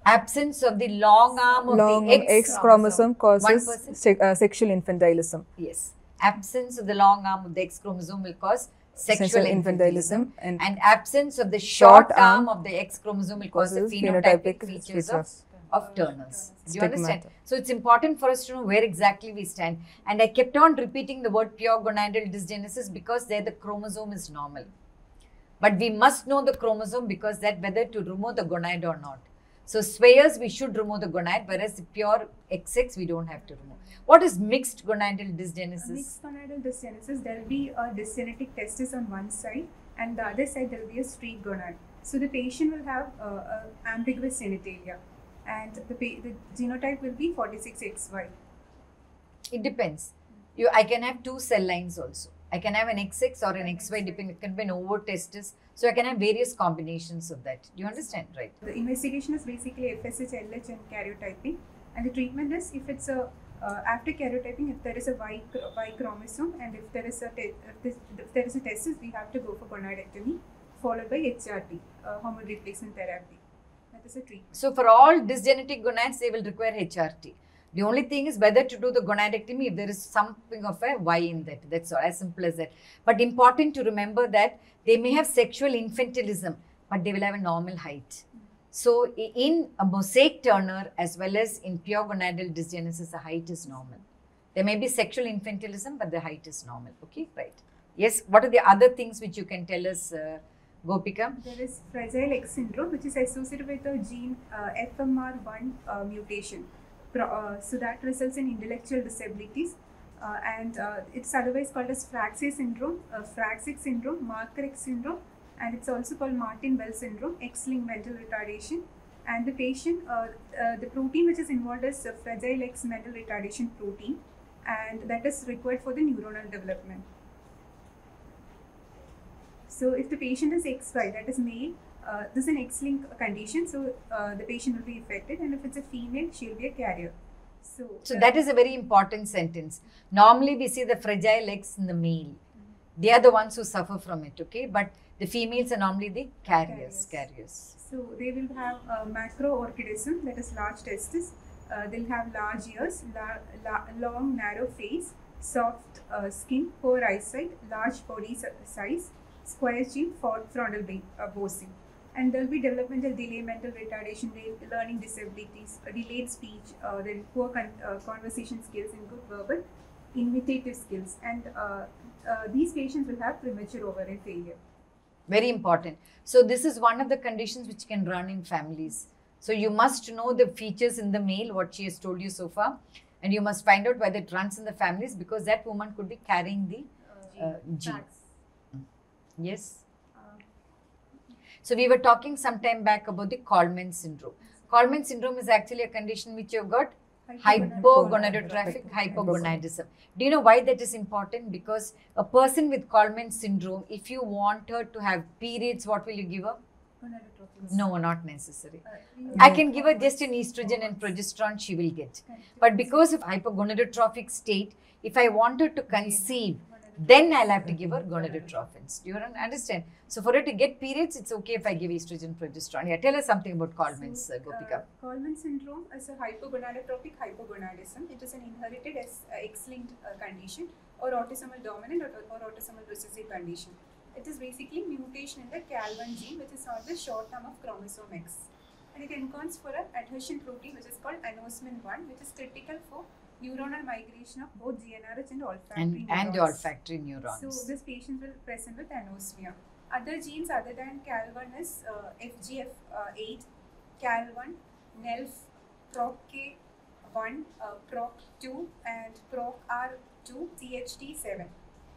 Absence of the long arm of Long the X, X chromosome causes se- uh, sexual infantilism. Yes. Absence of the long arm of the X chromosome will cause sexual, Sexual infantilism. and, And absence of the short, Short arm arm of the X chromosome will cause the phenotypic, phenotypic features, features. of, of Turner's. Do you understand? So it's important for us to know where exactly we stand. And I kept on repeating the word pure gonadal dysgenesis because there the chromosome is normal. But we must know the chromosome because that whether to remove the gonad or not. So Swyers we should remove the gonad, whereas the pure XX we don't have to remove. What is mixed gonadal dysgenesis? Mixed gonadal dysgenesis, there will be a dysgenetic testis on one side, and the other side there will be a streak gonad. So the patient will have uh, a ambiguous genitalia, and the, the genotype will be 46XY. It depends. You, I can have two cell lines also. I can have an XX or an XY, depending. It can be an ovo testis. So I can have various combinations of that. Do you understand? Right. The investigation is basically FSH, LH, and karyotyping, and the treatment is if it's a uh, after karyotyping, if there is a Y, y chromosome and if there is a te- if, this, if there is a testis, we have to go for gonadectomy, followed by HRT, uh, hormone replacement therapy. That is a treatment. So for all dysgenetic gonads, they will require HRT. The only thing is whether to do the gonadectomy if there is something of a Y in that. That's all, as simple as that. But important to remember that they may have sexual infantilism, but they will have a normal height. So in a mosaic Turner as well as in pure gonadal dysgenesis, the height is normal. There may be sexual infantilism, but the height is normal. Okay, right. Yes, what are the other things which you can tell us, uh, Gopika? There is Fragile X syndrome, which is associated with a gene uh, FMR1 uh, mutation. Uh, so that results in intellectual disabilities. Uh, and uh, it's otherwise called as Fraxi syndrome, uh, Fraxic syndrome, Marker syndrome, and it's also called Martin Bell syndrome, X-linked mental retardation. And the patient, uh, uh, the protein which is involved is Fragile X mental retardation protein, and that is required for the neuronal development. So if the patient is XY, that is male, uh, this is an X-linked condition, so uh, the patient will be affected, and if it's a female, she will be a carrier. So, So uh, that is a very important sentence. Normally we see the fragile X in the male. They are the ones who suffer from it, okay? But The females are normally the carriers. Carriers. Carriers. So they will have uh, macroorchidism, that is large testes. Uh, they'll have large ears, la- la- long narrow face, soft uh, skin, poor eyesight, large body size, square chin, for- frontal uh, bossing. And there'll be developmental delay, mental retardation, learning disabilities, uh, delayed speech, uh, then poor con- uh, conversation skills and good verbal, imitative skills. And uh, uh, these patients will have premature ovarian failure. Very important. So this is one of the conditions which can run in families. So you must know the features in the male, what she has told you so far, and you must find out whether it runs in the families because that woman could be carrying the uh, gene. Facts. Yes. So we were talking some time back about the Kallmann syndrome. Kallmann syndrome is actually a condition which you've got hypogonadotrophic hypogonadism. Do you know why that is important? Because a person with Kallmann syndrome, if you want her to have periods, what will you give her? Gonadotropins. No, not necessary. Uh, I can give her just an estrogen and progesterone, she will get. But because of hypogonadotrophic state, if I want her to conceive, then I'll have to give her gonadotrophins. Do you understand? So for her to get periods, it's okay if I give estrogen, progesterone. Yeah, tell us something about Kallmann's, uh, Gopika. Uh, Kallmann syndrome is a hypogonadotropic hypogonadism. It is an inherited uh, X-linked uh, condition or autosomal dominant or, or autosomal recessive condition. It is basically mutation in the KAL1 gene, which is called the short term of chromosome X. And it encodes for an adhesion protein, which is called anosmin 1, which is critical for neuronal migration of both GNRH and olfactory and, and the olfactory neurons. So this patient will present with anosmia. Other genes other than KAL1 is uh, FGF8, KAL1, NELF, PROC-K1, uh, PROK2 and PROKR2, CHD7.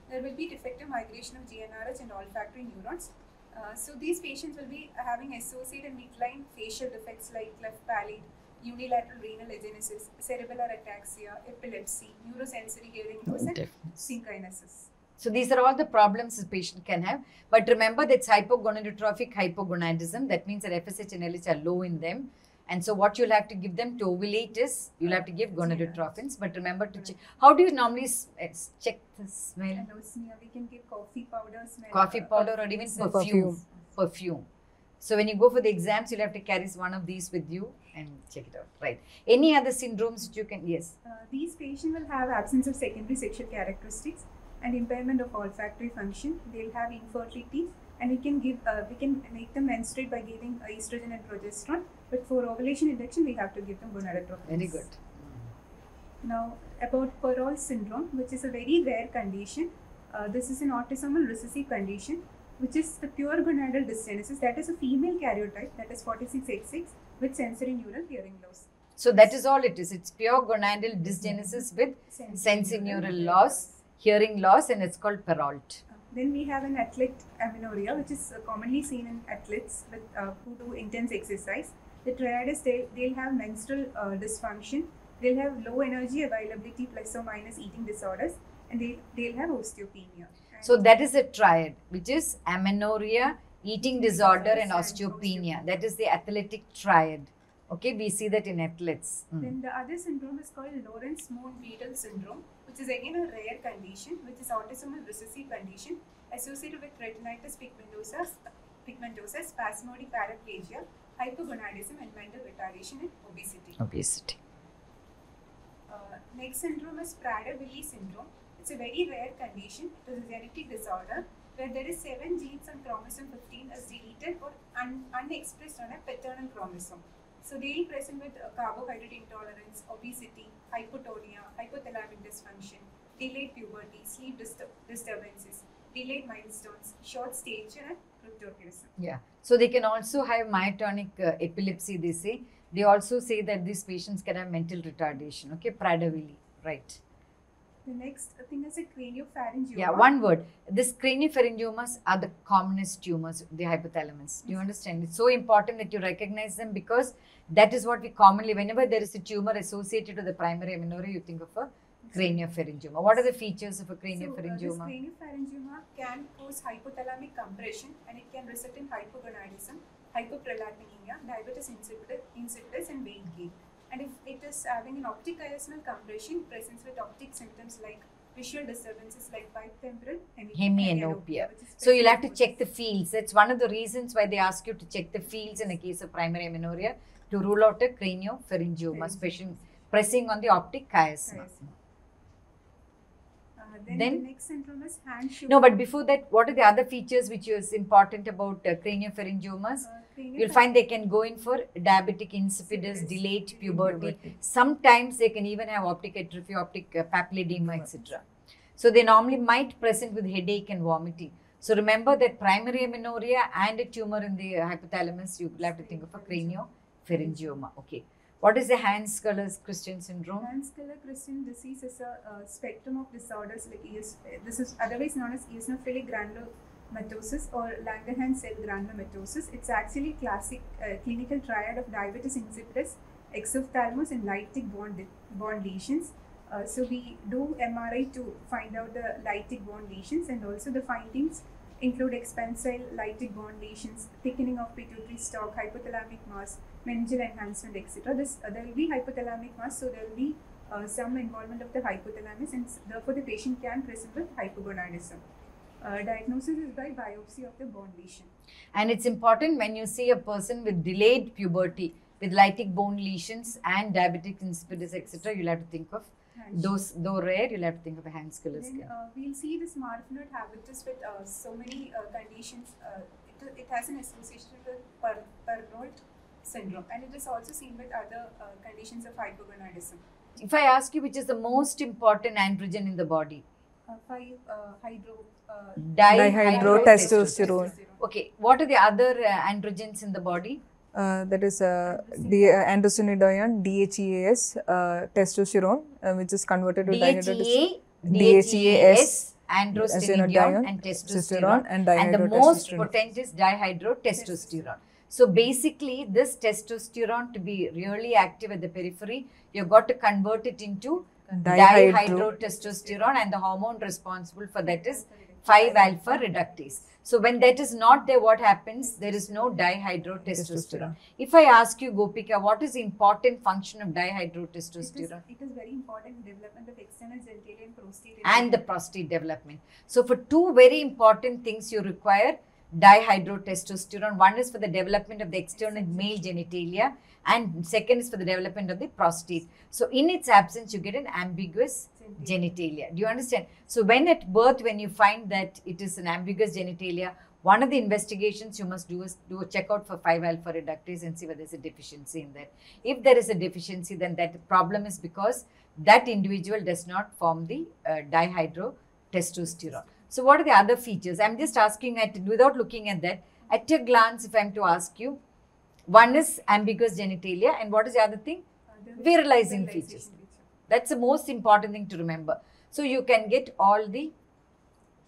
There will be defective migration of GNRH and olfactory neurons. Uh, so these patients will be having associated midline facial defects like cleft palate, unilateral renal agenesis, cerebellar ataxia, epilepsy, neurosensory hearing loss, and synkinesis. So these are all the problems the patient can have. But remember that's hypogonadotrophic hypogonadism. That means that FSH and LH are low in them. And so what you'll have to give them to ovulate is you'll have to give gonadotrophins. But remember to check. How do you normally s- eh, s- check the smell? Anosmia, we can give coffee powder smell. Coffee powder or even perfume. perfume. Perfume. So when you go for the exams, you'll have to carry one of these with you and check it out. Right. Any other syndromes that you can? Yes. Uh, these patients will have absence of secondary sexual characteristics and impairment of olfactory function. They'll have infertility, and we can give uh, we can make them menstruate by giving uh, estrogen and progesterone. But for ovulation induction, we have to give them gonadotropins. Very good. Now about Perrault syndrome, which is a very rare condition. Uh, this is an autosomal recessive condition, which is the pure gonadal dysgenesis. That is a female karyotype, that is 46XX, with sensory neural hearing loss. So that is all it is. It's pure gonadal dysgenesis with sensory neural loss, hearing loss, and it's called Perrault. Uh, Then we have an athlete amenorrhea, which is uh, commonly seen in athletes with, uh, who do intense exercise. The triad is they, they'll have menstrual uh, dysfunction, they'll have low energy availability plus or minus eating disorders, and they, they'll have osteopenia. So that is a triad, which is amenorrhea, eating disorder, and osteopenia. That is the athletic triad. Okay, we see that in athletes. Mm. Then the other syndrome is called Laurence Moon Biedl syndrome, which is again a rare condition, which is autosomal recessive condition associated with retinitis pigmentosa, pigmentosa, spasmodic paraplegia, hypogonadism, and mental retardation and obesity. Obesity. Uh, next syndrome is Prader-Willi syndrome. It's a very rare condition. It is a genetic disorder where there is seven genes on chromosome 15 is deleted or un- unexpressed on a paternal chromosome. So they present with uh, carbohydrate intolerance, obesity, hypotonia, hypothalamic dysfunction, delayed puberty, sleep disturb- disturbances, delayed milestones, short stature, and cryptorchidism. Yeah. So they can also have myotonic uh, epilepsy, they say. They also say that these patients can have mental retardation. Okay, Prader-Willi. Right. The next thing is a craniopharyngioma. Yeah, one word. This craniopharyngiomas are the commonest tumors, the hypothalamus. Do you understand? It's so important that you recognize them because that is what we commonly, whenever there is a tumor associated with the primary amenorrhea, you think of a craniopharyngioma. What are the features of a craniopharyngioma? So, uh, craniopharyngioma can cause hypothalamic compression and it can result in hypogonadism, hypoprolactinemia, diabetes insipidus, insipidus and weight gain. And if it is having an optic chiasmal compression, presents with optic symptoms like visual disturbances like bitemporal Hemianopia. So you'll have to check the fields. That's one of the reasons why they ask you to check the fields in a case of primary amenorrhea to rule out a craniopharyngioma, especially pressing on the optic chiasma. Uh, then, Then- the next syndrome is hand. No, but before that, what are the other features which is important about uh, craniopharyngiomas? Uh, You'll find they can go in for diabetic insipidus, delayed puberty. Sometimes they can even have optic atrophy, optic uh, papilledema, etc. So they normally might present with headache and vomiting. So remember that primary amenorrhea and a tumor in the hypothalamus, you will have to think of a craniopharyngioma. Okay. What is the Hand-Schuller Christian syndrome? Hand-Schuller Christian disease is a uh, spectrum of disorders like ES, this is otherwise known as eosinophilic granulomatosis or Langerhans cell granulomatosis. It's actually classic uh, clinical triad of diabetes insipidus, exophthalmos, and lytic bond, bond lesions. Uh, so we do MRI to find out the lytic bond lesions, and also the findings include expansile lytic bond lesions, thickening of pituitary stalk, hypothalamic mass, meningeal enhancement, etc. This uh, there will be hypothalamic mass, so there will be uh, some involvement of the hypothalamus, and therefore the patient can present with hypogonadism. Uh, diagnosis is by biopsy of the bone lesion. And it's important when you see a person with delayed puberty, with lytic bone lesions and diabetic insipidus, etc., you'll have to think of And those, though rare, you'll have to think of a Then skin. uh, we'll see this Marfanoid habitus with uh, so many uh, conditions. Uh, it, it has an association with per, syndrome, and it is also seen with other uh, conditions of hypogonadism. If I ask you which is the most important androgen in the body, Uh, five uh, hydro. Uh, Dihydrotestosterone. Okay, what are the other uh, androgens in the body? Uh, that is uh, D- uh, androstenedione, DHEAS, uh, testosterone, uh, which is converted to dihydrotestosterone. DHEA, DHEAS, androstenedione, and testosterone. and And the most potent is dihydrotestosterone. So basically, this testosterone to be really active at the periphery, you've got to convert it into Dihydro- dihydrotestosterone, and the hormone responsible for that is 5 alpha reductase. So when that is not there, what happens? There is no dihydrotestosterone. If I ask you, Gopika, what is the important function of It is, dihydrotestosterone? it is very important in development of external genitalia and prostate. and the prostate development. So, for two very important things, you require dihydrotestosterone. One is for the development of the external male genitalia, and second is for the development of the prostate. So, in its absence, you get an ambiguous genitalia. Do you understand? So, when at birth, when you find that it is an ambiguous genitalia, one of the investigations you must do is do a check out for 5 alpha reductase and see whether there's a deficiency in that. If there is a deficiency, then that problem is because that individual does not form the uh, dihydrotestosterone. So, what are the other features? I'm just asking at without looking at that. At a glance, if I'm to ask you, one is ambiguous genitalia, and what is the other thing? Virilizing features. That's the most important thing to remember. So, you can get all the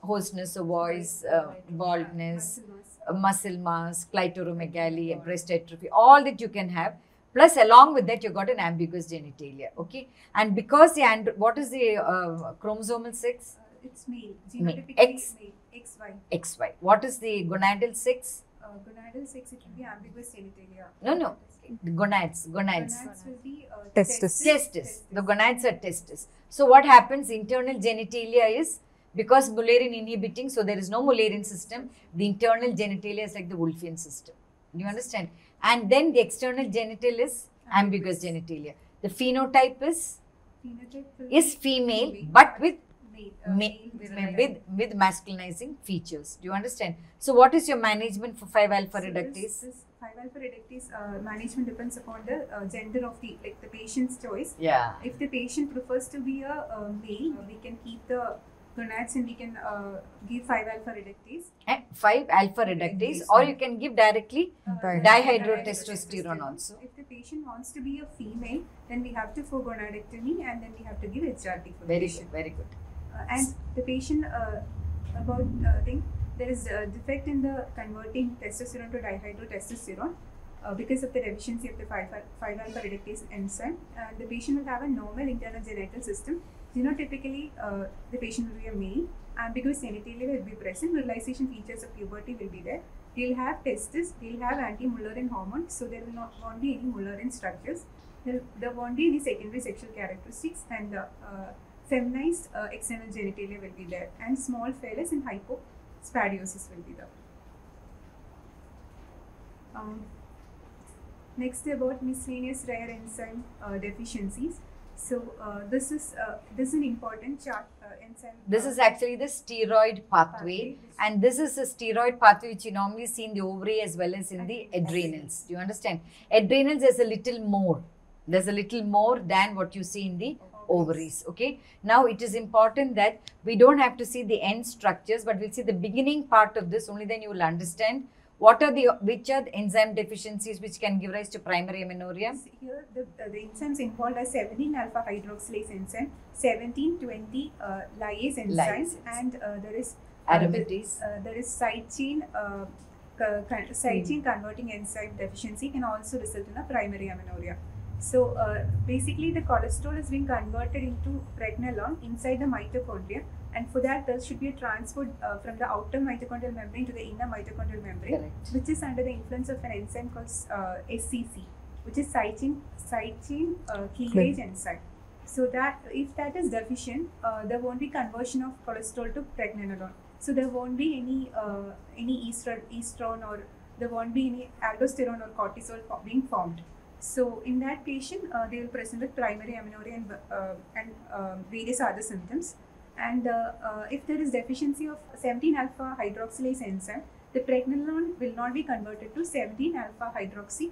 hoarseness of voice, uh, baldness, Muscle mass. uh, muscle mass, clitoromegaly, breast atrophy, all that you can have. Plus, along with that, you got an ambiguous genitalia. Okay, and because the and what is the uh, chromosomal sex? Uh, it's male. Male. Genotypically X. male. XY. XY. What is the gonadal sex? Uh, gonadal sex, it will be ambiguous genitalia. No, no. The gonads. Gonads. Gonads will be uh, Testis. Testis. The gonads are testis. So what happens? Internal genitalia is because Mullerian inhibiting, so there is no Mullerian system. The internal genitalia is like the Wolffian system. Do you understand? And then the external genital is ambiguous genitalia. The phenotype is Phenotype is female, female, but with uh, ma- male virilizing. with with masculinizing features. Do you understand? So what is your management for 5 alpha So reductase? This, this 5 alpha reductase uh, management depends upon the uh, gender of the like the patient's choice. Yeah. If the patient prefers to be a, uh male, we can keep the gonads and we can uh, give 5 alpha reductase. And 5 alpha reductase or you can give directly Uh, dihydrotestosterone also. If the patient wants to be a female, then we have to for gonadectomy and then we have to give HRT for Very patient. good, very good. Uh, and the patient uh, about uh, thing there is a defect in the converting testosterone to dihydrotestosterone uh, because of the deficiency of the 5 alpha reductase enzyme. And the patient will have a normal internal genital system. Genotypically uh, the patient will be a male. Ambiguous genitalia will be present virilization features of puberty will be there. He'll have testis he'll have anti-Mullerian hormone so there will not won't be any Mullerian structures. There, there won't be any secondary sexual characteristics and the uh, feminized uh, external genitalia will be there, and small phallus and hypospadiasis will be there. Um, next about miscellaneous rare enzyme uh, deficiencies. So uh, this is uh, this is an important chart uh, enzyme. This uh, is actually the steroid pathway, pathway, and this is a steroid pathway which you normally see in the ovary as well as in the Adrenals. adrenals. Do you understand? Adrenals is a little more. There's a little more than what you see in the ovaries. Okay. Now it is important that we don't have to see the end structures, but we'll see the beginning part of this. Only then you will understand what are the which are the enzyme deficiencies which can give rise to primary amenorrhea. Here, the, the enzymes involved are 17 alpha hydroxylase enzyme, 17 20 uh, lyase enzyme, Lyase and uh, there is uh, the, uh, there is side chain uh, side chain converting enzyme deficiency can also result in a primary amenorrhea. So uh, basically, the cholesterol is being converted into pregnenolone inside the mitochondria, and for that there should be a transport uh, from the outer mitochondrial membrane to the inner mitochondrial membrane Correct. which is under the influence of an enzyme called uh, SCC, which is side chain side chain uh, cleavage enzyme. So that if that is deficient, uh, there won't be conversion of cholesterol to pregnenolone. So there won't be any uh, any estro- estrone or there won't be any aldosterone or cortisol being formed. So in that patient, uh, they will present with primary amenorrhea and, uh, and um various other symptoms. And uh, uh, if there is deficiency of 17 alpha hydroxylase enzyme, the pregnenolone will not be converted to 17 alpha hydroxy,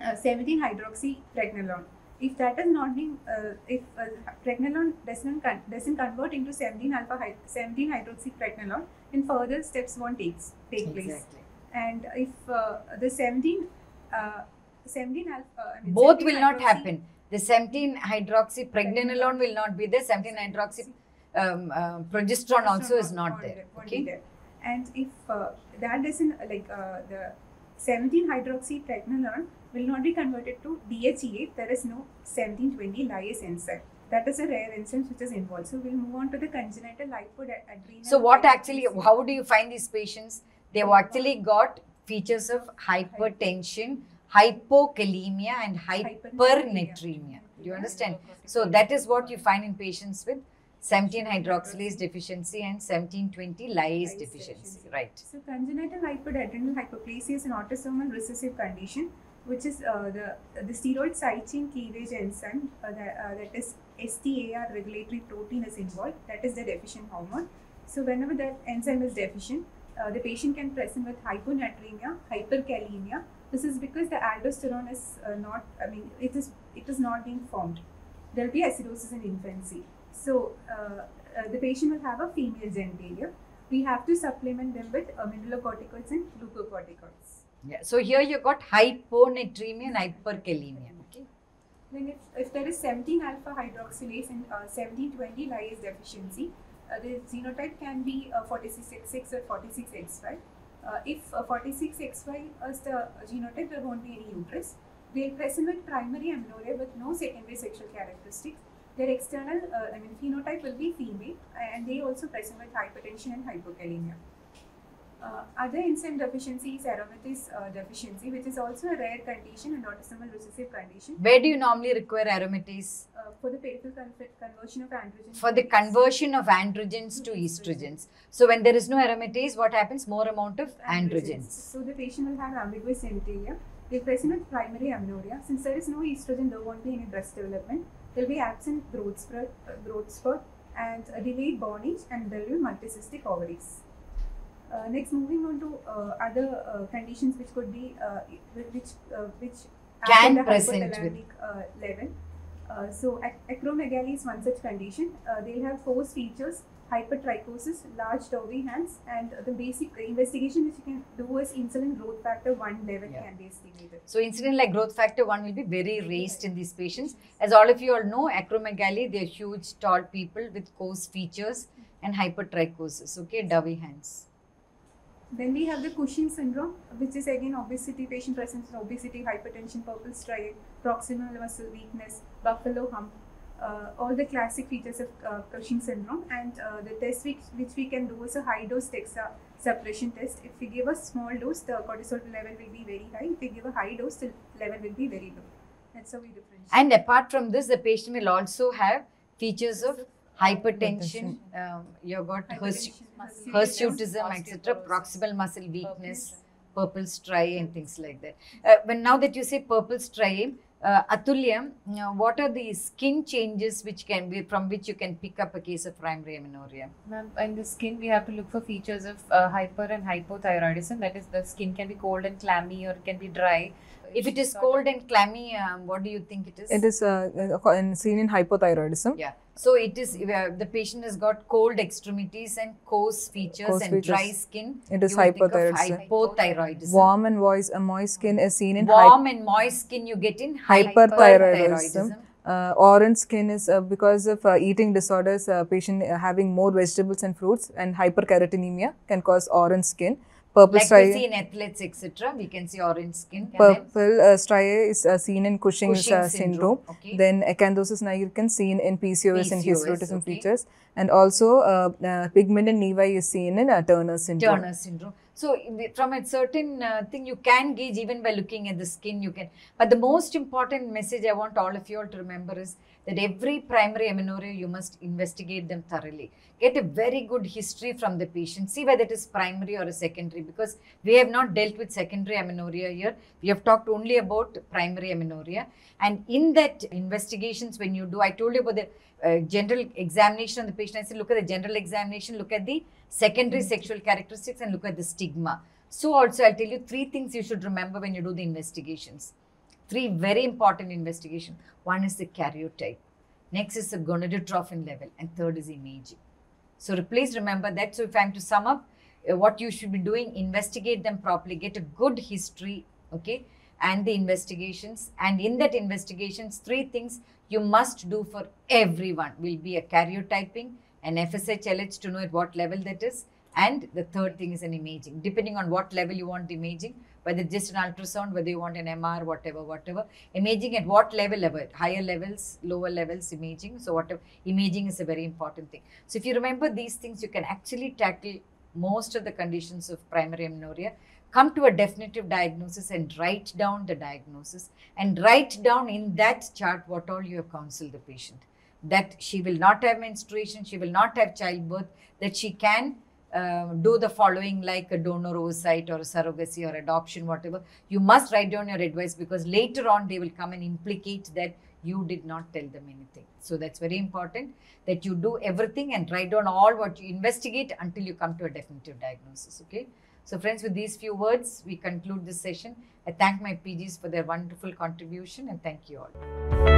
uh, 17 hydroxy pregnenolone. If that is not being, uh, if uh, pregnenolone doesn't con- doesn't convert into 17 alpha 17 hydroxy pregnenolone, then further steps won't take take place. Exactly. And if uh, the 17 uh, 17 alpha, I mean, Both 17 will not happen. The 17 hydroxy pregnenolone will not be there. 17 hydroxy um, uh, progesterone also is not there. Okay. there. And if uh, that doesn't like uh, the 17 hydroxy pregnenolone will not be converted to DHEA there is no 1720 lyase enzyme. That is a rare enzyme which is involved. So we'll move on to the congenital lipoid adrenal. So what actually? How do you find these patients? They've actually got features of hypertension, hypokalemia, and hypernatremia. Do you understand? So that is what you find in patients with 17 hydroxylase deficiency and 1720 lyase deficiency. Right. So congenital hypodadrenal hyperplasia is an autosomal recessive condition, which is uh, the the steroid side chain cleavage enzyme uh, that, uh, that is STAR regulatory protein is involved. That is the deficient hormone. So whenever that enzyme is deficient, uh, the patient can present with hyponatremia, hyperkalemia. This is because the aldosterone is uh, not. I mean, it is it is not being formed. There will be acidosis in infancy. So uh, uh, the patient will have a female genitalia we have to supplement them with mineralocorticoids and glucocorticoids. Yeah. So here you got hyponatremia and hyperkalemia. Okay. Then if, if there is 17 alpha hydroxylase and uh, 1720 lyase deficiency, uh, the genotype can be uh, 46XX or 46XY. Uh, if uh, 46XY is the genotype, there won't be any uterus. They'll present with primary amenorrhea with no secondary sexual characteristics. Their external, uh, I mean, phenotype will be female, and they also present with hypertension and hypokalemia. Uh, other enzyme deficiency is aromatase uh, deficiency, which is also a rare condition and autosomal recessive condition Where do you normally require aromatase? uh, for the peripheral con- conversion of androgen. For the conversion of androgens to estrogens. So when there is no aromatase, what happens? More amount of androgens. So the patient will have ambiguous genitalia. They present with primary amenorrhea. Since there is no estrogen, there won't be any breast development. There will be absent growth spurt, uh, growth spurt and a delayed bone age, and there will be multicystic ovaries. Uh, next, moving on to uh, other uh, conditions which could be uh, which uh, which Can at the present with- hypothalamic uh, level. Uh, so ac- acromegaly is one such condition. Uh, they'll have four features: hypertrichosis, large doughy hands, and the basic investigation which you can do is insulin growth factor one level Yeah. can be estimated. So insulin like growth factor 1 will be very raised in these patients. As all of you all know, acromegaly, they're huge, tall people with coarse features and hypertrichosis, okay, doughy hands. Then we have the Cushing syndrome, which is again obesity, patient presents with obesity, hypertension, purple stripe, proximal muscle weakness, buffalo hump, uh, all the classic features of uh, Cushing syndrome. And uh, the test which, which we can do is a high dose DEXA suppression test. If we give a small dose, the cortisol level will be very high. If we give a high dose, the level will be very low. That's how we differentiate. And apart from this, the patient will also have features of hypertension, um, you've got hirs- hirsutism, etc., proximal muscle weakness, purple striae, and things like that. Uh, but now that you say purple striae, uh, Atulya, uh, what are the skin changes which can be from which you can pick up a case of primary amenorrhea? Ma'am, in the skin, we have to look for features of uh, hyper and hypothyroidism. That is, the skin can be cold and clammy or it can be dry. If it is cold and clammy, um, what do you think it is? It is uh, uh, seen in hypothyroidism. Yeah. So it is uh, the patient has got cold extremities and coarse features Coarse and dry skin. It is you will think of hypothyroidism. Hypothyroidism. Warm and voice, uh, moist skin is seen in Warm and moist skin you get in Hyperthyroidism. uh, orange skin is uh, because of uh, eating disorders, uh, patient uh, having more vegetables and fruits, and hypercarotenemia can cause orange skin. Purple Like we striae, see in athletes, etc. We can see orange skin. Purple uh, striae is uh, seen in Cushing's Cushing uh, syndrome. Okay. Then acanthosis nigricans seen in PCOS, and PCOS, hirsutism okay. features, and also uh, uh, pigment nevi is seen in Turner syndrome. Turner syndrome. So, the- from a certain uh, thing, you can gauge even by looking at the skin. You can, but the most important message I want all of you all to remember is that every primary amenorrhea you must investigate them thoroughly. Get a very good history from the patient. See whether it is primary or a secondary because we have not dealt with secondary amenorrhea here. We have talked only about primary amenorrhea. And in that investigations, when you do, I told you about the uh, general examination of the patient. I said, look at the general examination, look at the secondary sexual characteristics, and look at the stigma. So, also, I'll tell you three things you should remember when you do the investigations. Three very important investigation. One is the karyotype. Next is the gonadotrophin level, and third is imaging. So, please remember that. So, if I'm to sum up, uh, what you should be doing, investigate them properly, get a good history, okay, and the investigations. And in that investigations, three things you must do for everyone will be a karyotyping, an FSH LH to know at what level that is, and the third thing is an imaging. Depending on what level you want imaging, whether just an ultrasound, whether you want an MR, whatever, whatever. Imaging at what level it? Higher levels, lower levels, imaging. So, whatever imaging is a very important thing. So, if you remember these things, you can actually tackle most of the conditions of primary amenorrhea. Come to a definitive diagnosis and write down the diagnosis and write down in that chart what all you have counseled the patient. That she will not have menstruation, she will not have childbirth, that she can uh, do the following like a donor oocyte or surrogacy or adoption, whatever. You must write down your advice because later on they will come and implicate that you did not tell them anything. So that's very important that you do everything and write down all what you investigate until you come to a definitive diagnosis. Okay. So, friends, with these few words, we conclude this session. I thank my PGs for their wonderful contribution and thank you all.